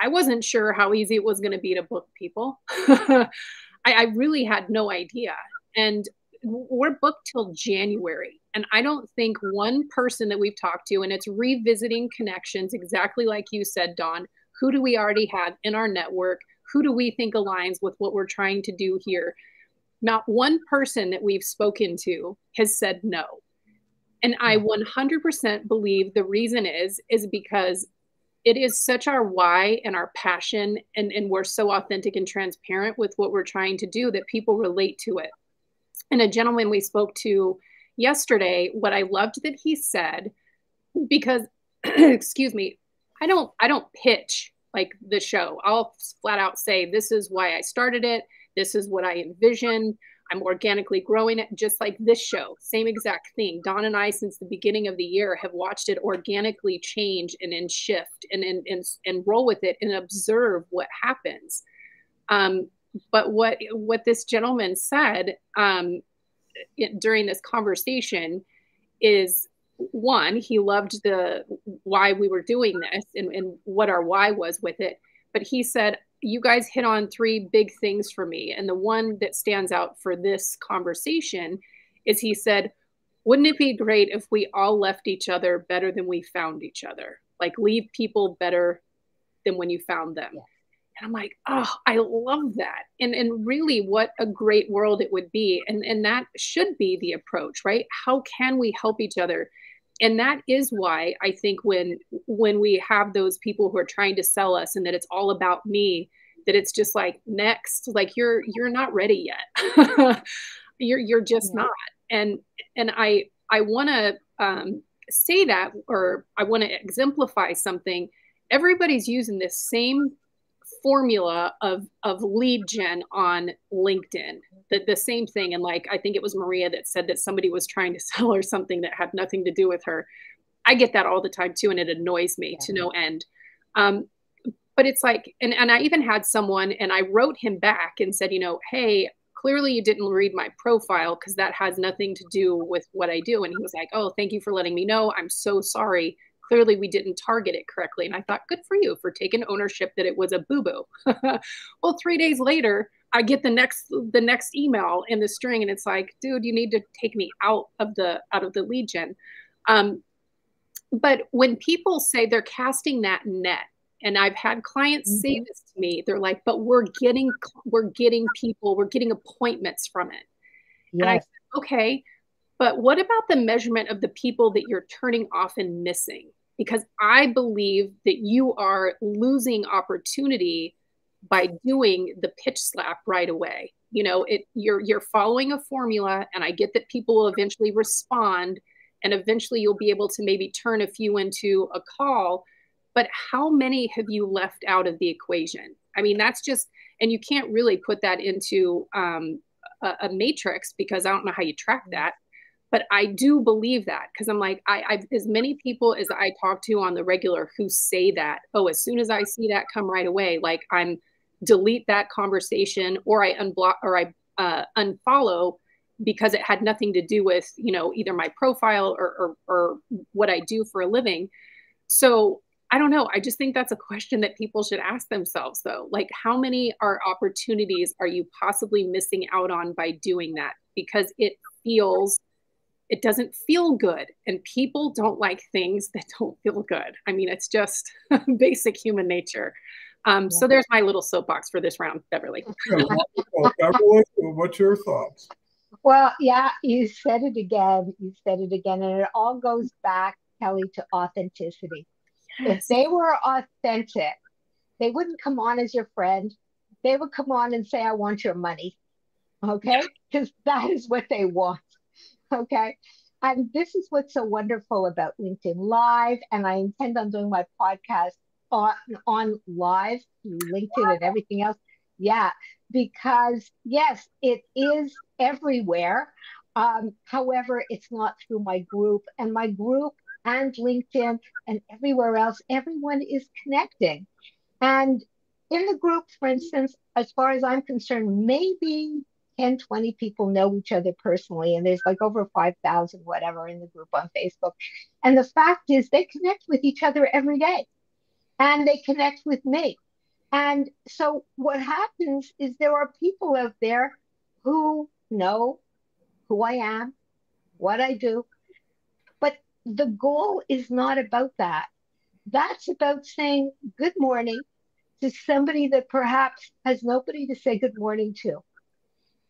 I wasn't sure how easy it was going to be to book people. <laughs> I, I really had no idea. And we're booked till January. And I don't think one person that we've talked to, and it's revisiting connections, exactly like you said, Don. Who do we already have in our network? Who do we think aligns with what we're trying to do here? Not one person that we've spoken to has said no. And I hmm. 100% believe the reason is is because it is such our why and our passion and, and we're so authentic and transparent with what we're trying to do that people relate to it. And a gentleman we spoke to yesterday, what I loved that he said, because <clears throat> excuse me, I don't I don't pitch like the show. I'll flat out say this is why I started it. This is what I envision. I'm organically growing it, just like this show. Same exact thing. Don and I, since the beginning of the year, have watched it organically change and then shift and, and, and, and roll with it and observe what happens. Um, but what what this gentleman said um, it, during this conversation is one, he loved the why we were doing this and, and what our why was with it. But he said, you guys hit on three big things for me. And the one that stands out for this conversation is he said, wouldn't it be great if we all left each other better than we found each other? Like leave people better than when you found them. Yeah. And I'm like, oh, I love that. And and really what a great world it would be. And and that should be the approach, right? How can we help each other? and that is why i think when when we have those people who are trying to sell us and that it's all about me that it's just like next like you're you're not ready yet <laughs> you're you're just yeah. not and and i i want to um, say that or i want to exemplify something everybody's using this same formula of of lead gen on LinkedIn. The, the same thing. And like I think it was Maria that said that somebody was trying to <laughs> sell her something that had nothing to do with her. I get that all the time too, and it annoys me yeah. to no end. Um, but it's like, and, and I even had someone, and I wrote him back and said, you know, hey, clearly you didn't read my profile because that has nothing to do with what I do. And he was like, oh, thank you for letting me know. I'm so sorry clearly we didn't target it correctly. And I thought, good for you for taking ownership that it was a boo boo. <laughs> well, three days later, I get the next the next email in the string, and it's like, dude, you need to take me out of the out of the lead gen. Um, but when people say they're casting that net, and I've had clients mm-hmm. say this to me, they're like, but we're getting we're getting people, we're getting appointments from it. Yes. And I said, okay, but what about the measurement of the people that you're turning off and missing? Because I believe that you are losing opportunity by doing the pitch slap right away. You know, it you're you're following a formula and I get that people will eventually respond and eventually you'll be able to maybe turn a few into a call, but how many have you left out of the equation? I mean, that's just and you can't really put that into um, a, a matrix because I don't know how you track that but I do believe that because I'm like, I, I've as many people as I talk to on the regular who say that, oh, as soon as I see that come right away, like I'm delete that conversation or I unblock or I uh, unfollow because it had nothing to do with you know either my profile or, or, or what I do for a living. So I don't know. I just think that's a question that people should ask themselves, though. Like, how many are opportunities are you possibly missing out on by doing that? Because it feels it doesn't feel good and people don't like things that don't feel good. I mean it's just <laughs> basic human nature. Um, yeah. so there's my little soapbox for this round beverly. <laughs> Beverly what's your thoughts? Well yeah you said it again you said it again and it all goes back kelly to authenticity. Yes. if they were authentic they wouldn't come on as your friend. They would come on and say i want your money okay? Because that is what they want Okay. And this is what's so wonderful about LinkedIn Live. And I intend on doing my podcast on, on live through LinkedIn and everything else. Yeah. Because, yes, it is everywhere. Um, however, it's not through my group. And my group and LinkedIn and everywhere else, everyone is connecting. And in the group, for instance, as far as I'm concerned, maybe 10, 20 people know each other personally, and there's like over 5,000, whatever, in the group on Facebook. And the fact is, they connect with each other every day and they connect with me. And so what happens is there are people out there who know who I am, what I do. But the goal is not about that. That's about saying good morning to somebody that perhaps has nobody to say good morning to.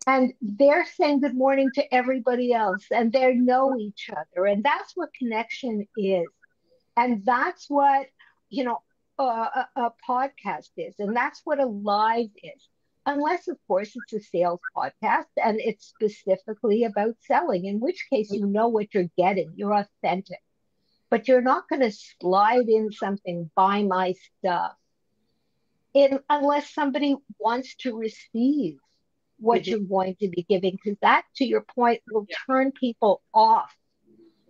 And they're saying good morning to everybody else and they know each other. And that's what connection is. And that's what, you know, a, a, podcast is. And that's what a live is unless of course it's a sales podcast and it's specifically about selling in which case you know what you're getting you're authentic but you're not going to slide in something buy my stuff in unless somebody wants to receive what mm-hmm. you're going to be giving because that to your point will yeah. turn people off.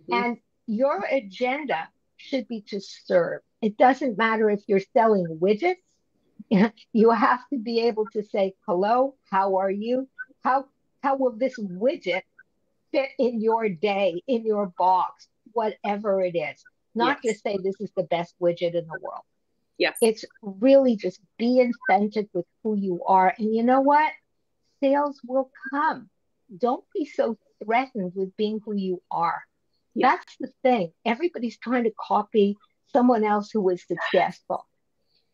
Mm-hmm. and your agenda should be to serve. It doesn't matter if you're selling widgets. <laughs> You have to be able to say hello how are you? How how will this widget fit in your day in your box whatever it is? Not yes. just say this is the best widget in the world. Yes. It's really just be authentic with who you are. And you know what sales will come don't be so threatened with being who you are yes. that's the thing everybody's trying to copy someone else who was successful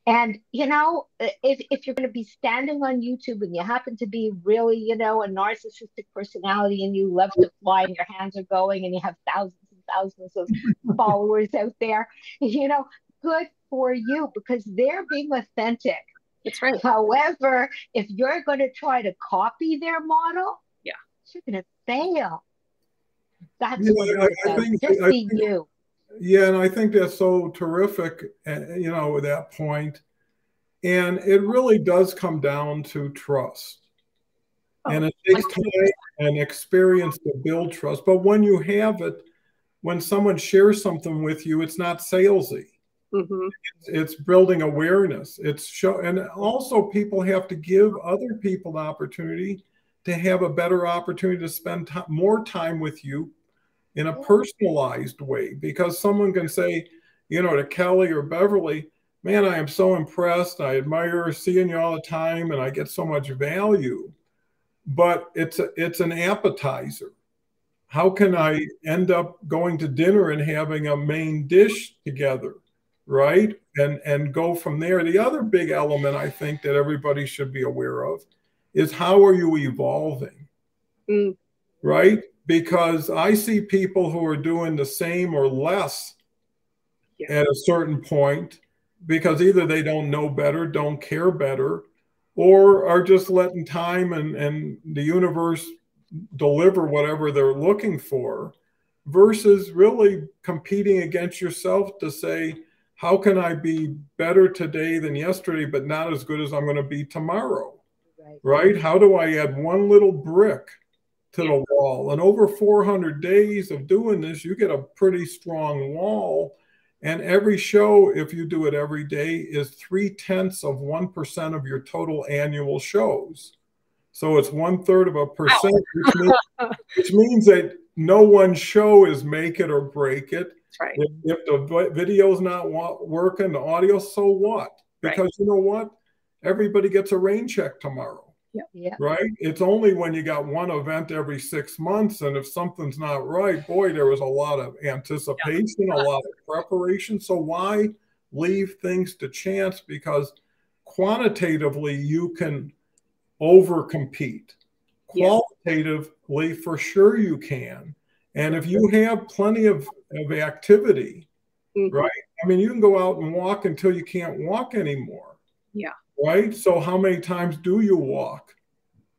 and, you know, if, if you're going to be standing on YouTube and you happen to be really, you know, a narcissistic personality and you love to fly and your hands are going and you have thousands and thousands of <laughs> followers out there, you know, good for you because they're being authentic. That's right. However, if you're going to try to copy their model, yeah, you're going to fail. That's yeah, what I, I think, Just I be think, you. Yeah, and I think that's so terrific, eh, you know, at that point. And it really does come down to trust. Oh, and it takes time and experience to build trust. But when you have it, when someone shares something with you, it's not salesy. Mm-hmm. It's, it's, building awareness. It's show, and also people have to give other people the opportunity to have a better opportunity to spend more time with you in a personalized way because someone can say, you know, to Kelly or Beverly, man, I am so impressed. I admire seeing you all the time and I get so much value. But it's a, it's an appetizer. How can I end up going to dinner and having a main dish together? Right. And and go from there. The other big element I think that everybody should be aware of is how are you evolving? Mm. Right? because I see people who are doing the same or less yeah. at a certain point because either they don't know better, don't care better, or are just letting time and, and the universe deliver whatever they're looking for versus really competing against yourself to say, how can I be better today than yesterday, but not as good as I'm going to be tomorrow? Right. right? How do I add one little brick to the wall. And over 400 days of doing this, you get a pretty strong wall. And every show, if you do it every day, is three tenths of 1% of your total annual shows. So it's one third of a percent, which means, which means, that no one show is make it or break it. Right. If, if the video's not working, the audio, so what? Because right. you know what? Everybody gets a rain check tomorrow. Yeah. Right? It's only when you got one event every six months, and if something's not right, boy, there was a lot of anticipation, yeah. a lot of preparation. So why leave things to chance? Because quantitatively, you can overcompete. Qualitatively, for sure, you can. And if you have plenty of, of activity, mm-hmm. right? I mean, you can go out and walk until you can't walk anymore. Yeah right? So, how many times do you walk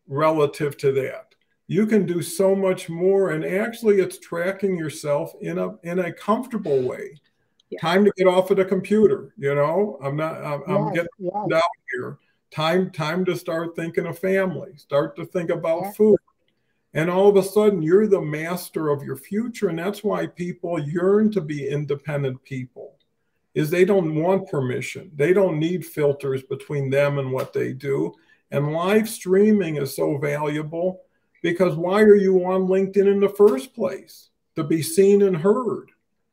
relative to that? You can do so much more, and actually, it's tracking yourself in a in a comfortable way. Yeah. Time to get off of the computer. You know, I'm not. I'm, yes, I'm getting yes. out here. Time time to start thinking of family. Start to think about yes. food. And all of a sudden, you're the master of your future, and that's why people yearn to be independent people is they don't want permission. They don't need filters between them and what they do. And live streaming is so valuable because why are you on LinkedIn in the first place? To be seen and heard.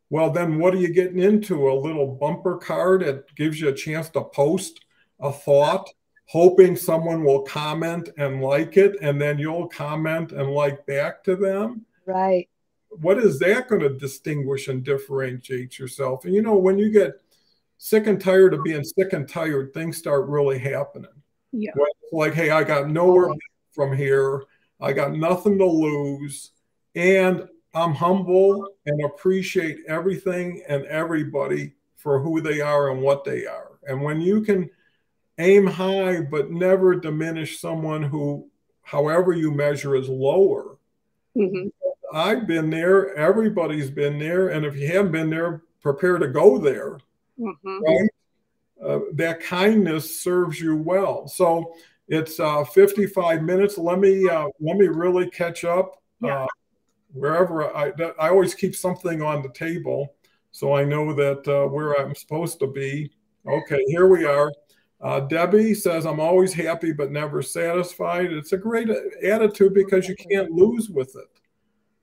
Well, then what are you getting into? A little bumper card that gives you a chance to post a thought, hoping someone will comment and like it, and then you'll comment and like back to them. Right. What is that going to distinguish and differentiate yourself? And you know, when you get sick and tired of being sick and tired, things start really happening. Yeah. Like, hey, I got nowhere from here. I got nothing to lose. And I'm humble and appreciate everything and everybody for who they are and what they are. And when you can aim high but never diminish someone who, however you measure, is lower. Mm-hmm. I've been there. Everybody's been there. And if you haven't been there, prepare to go there. Mm-hmm. Right? Uh, that kindness serves you well. So it's uh, 55 minutes. Let me uh, let me really catch up. Yeah. Uh, wherever I I always keep something on the table, so I know that uh, where I'm supposed to be. Okay, here we are. Uh, Debbie says, I'm always happy but never satisfied. It's a great attitude because you can't lose with it.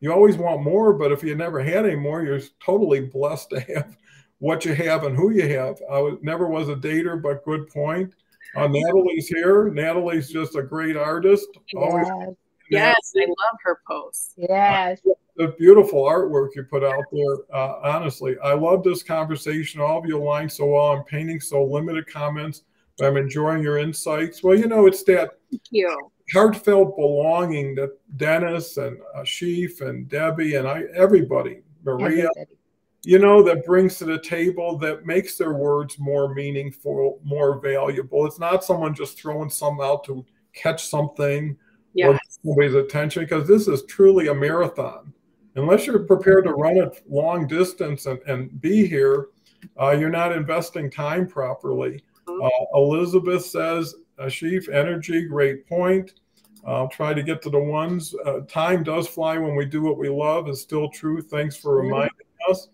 You always want more, but if you never had any more, you're totally blessed to have what you have and who you have. I was, never was a dater, but good point. Uh, Natalie's here. Natalie's just a great artist. Always yes, I love her posts. Yes. Uh, the beautiful artwork you put out there. Uh, honestly, I love this conversation. All of you align so well. I'm painting so limited comments I'm enjoying your insights. Well, you know, it's that heartfelt belonging that Dennis and Ashif and Debbie and I, everybody, Maria, everybody. you know, that brings to the table that makes their words more meaningful, more valuable. It's not someone just throwing some out to catch something yes. or somebody's attention, because this is truly a marathon. Unless you're prepared to run it long distance and, and be here, uh, you're not investing time properly. Uh, Elizabeth says, Ashif, energy, great point. I'll try to get to the ones. Uh, time does fly when we do what we love is still true. Thanks for reminding us.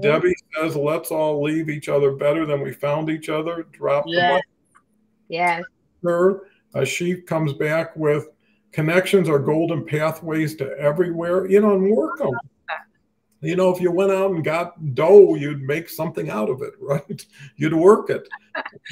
Debbie says, let's all leave each other better than we found each other. Drop yes. the mic. Yes. Her. Ashif comes back with connections are golden pathways to everywhere. You know, and work them you know, if you went out and got dough, you'd make something out of it, <laughs> right? You'd work it,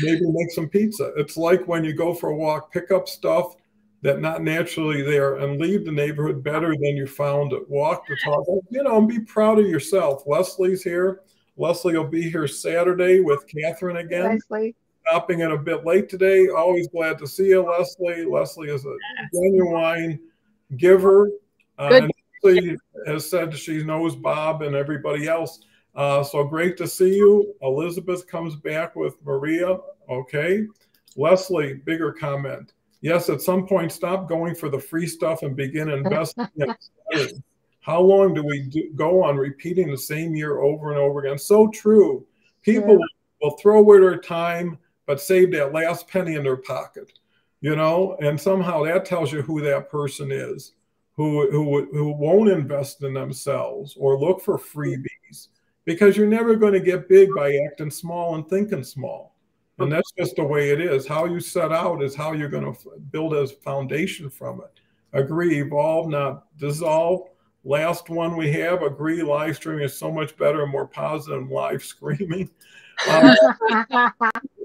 maybe make some pizza. It's like when you go for a walk, pick up stuff that not naturally there and leave the neighborhood better than you found it. Walk the talk, you know, and be proud of yourself. Leslie's here. Leslie will be here Saturday with Catherine again. Leslie. Stopping in a bit late today. Always glad to see you, Leslie. Leslie is a genuine giver. Good. Uh, Uh, has said she knows Bob and everybody else. Uh, so great to see you. Elizabeth comes back with Maria. Okay. Leslie, bigger comment. Yes, at some point, stop going for the free stuff and begin investing. <laughs> How long do we do, go on repeating the same year over and over again? So true. People yeah. will throw away their time, but save that last penny in their pocket, you know, and somehow that tells you who that person is who, who, who won't invest in themselves or look for freebies because you're never going to get big by acting small and thinking small. And that's just the way it is. How you set out is how you're going to build a foundation from it. Agree, evolve, not dissolve. Last one we have, agree, live streaming is so much better and more positive than live <laughs> screaming. Um, <laughs> you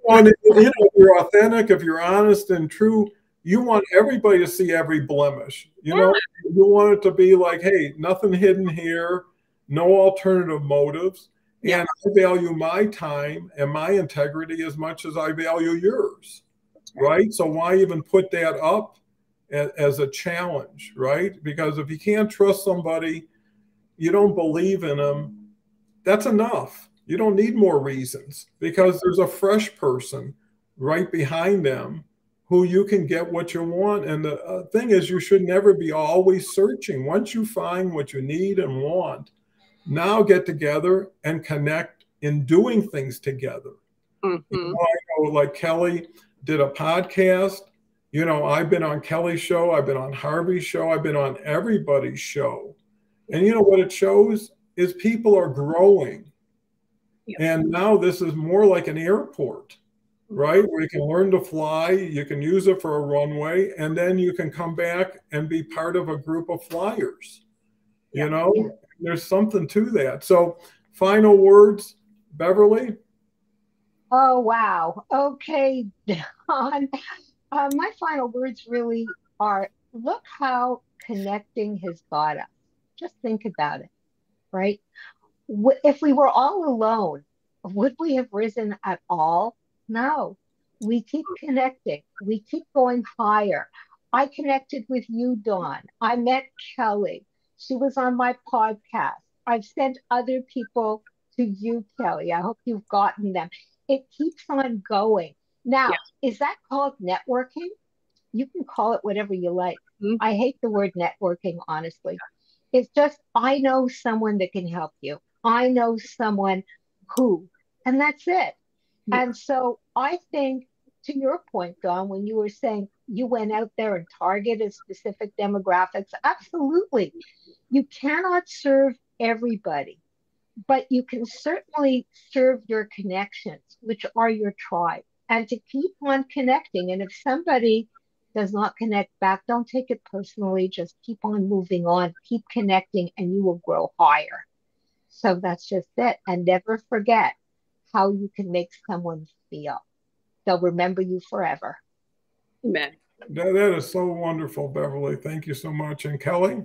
know, if you're authentic, if you're honest and true, you want everybody to see every blemish. You know, you want it to be like, hey, nothing hidden here, no alternative motives. Yeah. And I value my time and my integrity as much as I value yours. Right. So why even put that up as a challenge? Right. Because if you can't trust somebody, you don't believe in them, that's enough. You don't need more reasons because there's a fresh person right behind them who you can get what you want. And the uh, thing is, you should never be always searching. Once you find what you need and want, now get together and connect in doing things together. Mm-hmm. You know, know, like Kelly did a podcast. You know, I've been on Kelly's show, I've been on Harvey's show, I've been on everybody's show. And you know what it shows is people are growing. And now this is more like an airport right? Where you can learn to fly, you can use it for a runway, and then you can come back and be part of a group of flyers. You yeah. know, there's something to that. So, final words, Beverly. Oh wow. Okay, <laughs> Don. Uh, my final words really are: look how connecting has got us. Just think about it, right? If we were all alone, would we have risen at all? No. We keep connecting. We keep going higher. I connected with you, Don. I met Kelly. She was on my podcast. I've sent other people to you, Kelly. I hope you've gotten them. It keeps on going. Now, yeah. is that called networking? You can call it whatever you like. Mm-hmm. I hate the word networking, honestly. It's just, I know someone that can help you. I know someone who, and that's it. And so I think, to your point, Don, when you were saying you went out there and targeted specific demographics, absolutely. You cannot serve everybody, but you can certainly serve your connections, which are your tribe, and to keep on connecting. And if somebody does not connect back, don't take it personally. Just keep on moving on, keep connecting, and you will grow higher. So that's just it. And never forget how you can make someone feel. They'll remember you forever. Amen. That, that is so wonderful, Beverly. Thank you so much. And Kelly?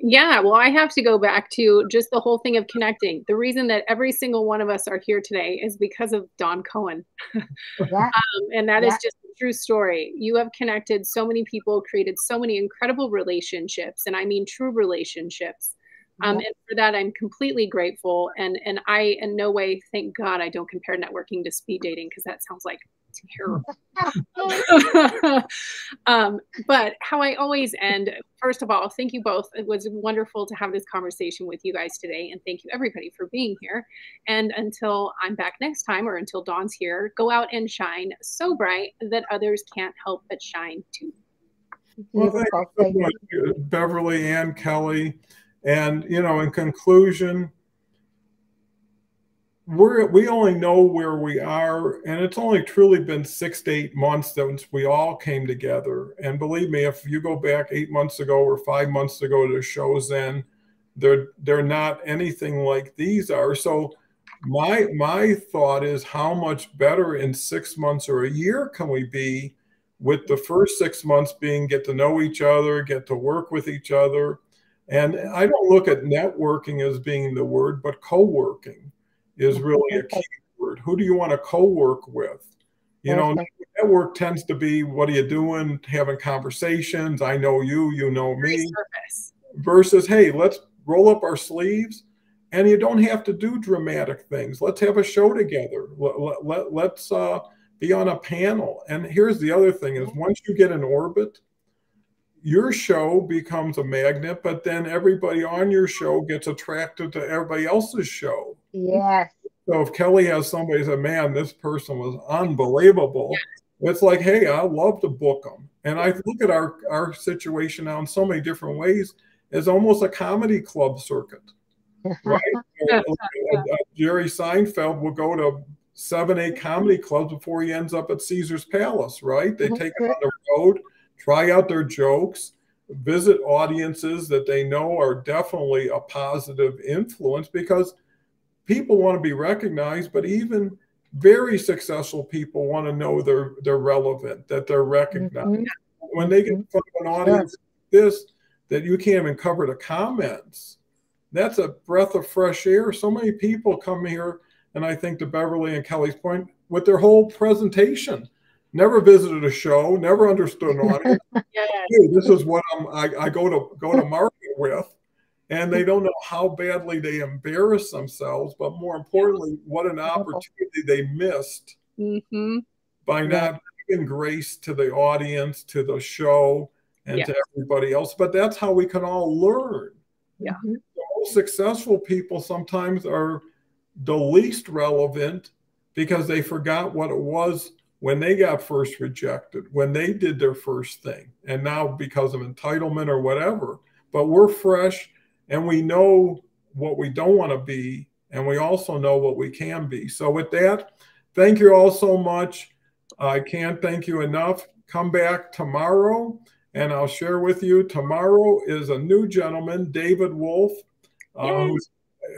Yeah, well, I have to go back to just the whole thing of connecting. The reason that every single one of us are here today is because of Don Cohen. <laughs> Yeah. <laughs> um, and that yeah. is just a true story. You have connected so many people, created so many incredible relationships, and I mean true relationships. Um, and for that, I'm completely grateful. And and I, in no way, thank God, I don't compare networking to speed dating because that sounds like terrible. <laughs> <laughs> um, but how I always end, first of all, thank you both. It was wonderful to have this conversation with you guys today, and thank you everybody for being here. And until I'm back next time, or until Don's here, go out and shine so bright that others can't help but shine too. Well, thank you so much, Beverly and Kelly. And, you know, in conclusion, we're, we only know where we are, and it's only truly been six to eight months since we all came together. And believe me, if you go back eight months ago or five months ago to shows, then they're they're not anything like these are. So my my thought is, how much better in six months or a year can we be? With the first six months being get to know each other, get to work with each other, and I don't look at networking as being the word, but co-working is really a key word. Who do you want to co-work with? You know, network tends to be what are you doing, having conversations. I know you, you know me. Versus, hey, let's roll up our sleeves and you don't have to do dramatic things. Let's have a show together. Let, let, let's uh, be on a panel. And here's the other thing is once you get in orbit, your show becomes a magnet, but then everybody on your show gets attracted to everybody else's show. Yes. So if Kelly has somebody say, man, this person was unbelievable, yes. it's like, hey, I love to book them. And I look at our, our situation now in so many different ways as almost a comedy club circuit. <laughs> Right? Uh, uh, Jerry Seinfeld will go to seven, eight comedy clubs before he ends up at Caesar's Palace, right? They take him on the road try out their jokes, visit audiences that they know are definitely a positive influence because people want to be recognized, but even very successful people want to know they're they're relevant, that they're recognized. Mm-hmm. When they get in front of an audience yeah. like this, that you can't even cover the comments, that's a breath of fresh air. So many people come here, and I think to Beverly and Kelly's point, with their whole presentation, never visited a show, never understood an audience. <laughs> hey, this is what I'm, I, I go to go to market with, and they don't know how badly they embarrass themselves, but more importantly, what an opportunity they missed mm-hmm. by not giving grace to the audience, to the show, and yeah. to everybody else. But that's how we can all learn. Yeah. The most successful people sometimes are the least relevant because they forgot what it was when they got first rejected, when they did their first thing, and now because of entitlement or whatever. But we're fresh and we know what we don't want to be, and we also know what we can be. So, with that, thank you all so much. I can't thank you enough. Come back tomorrow, and I'll share with you. Tomorrow is a new gentleman, David Wolf, uh, who's,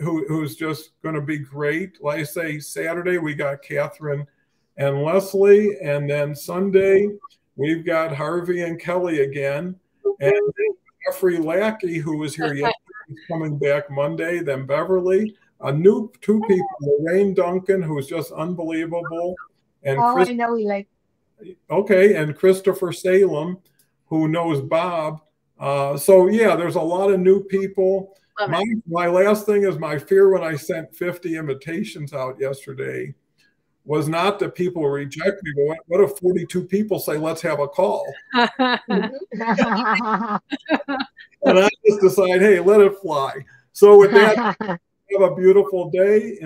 who, who's just going to be great. Like I say, Saturday we got Catherine and Leslie, and then Sunday we've got Harvey and Kelly again, and Jeffrey Lackey, who was here yesterday, is coming back Monday. Then Beverly, a new two people, Lorraine Duncan, who's just unbelievable, and Oh, Chris, I know we like, okay, and Christopher Salem, who knows Bob. Uh, so yeah, there's a lot of new people. My, my last thing is my fear when I sent 50 invitations out yesterday was not that people reject me, but what, if 42 people say, let's have a call? <laughs> And I just decide, hey, let it fly. So with that, <laughs> have a beautiful day.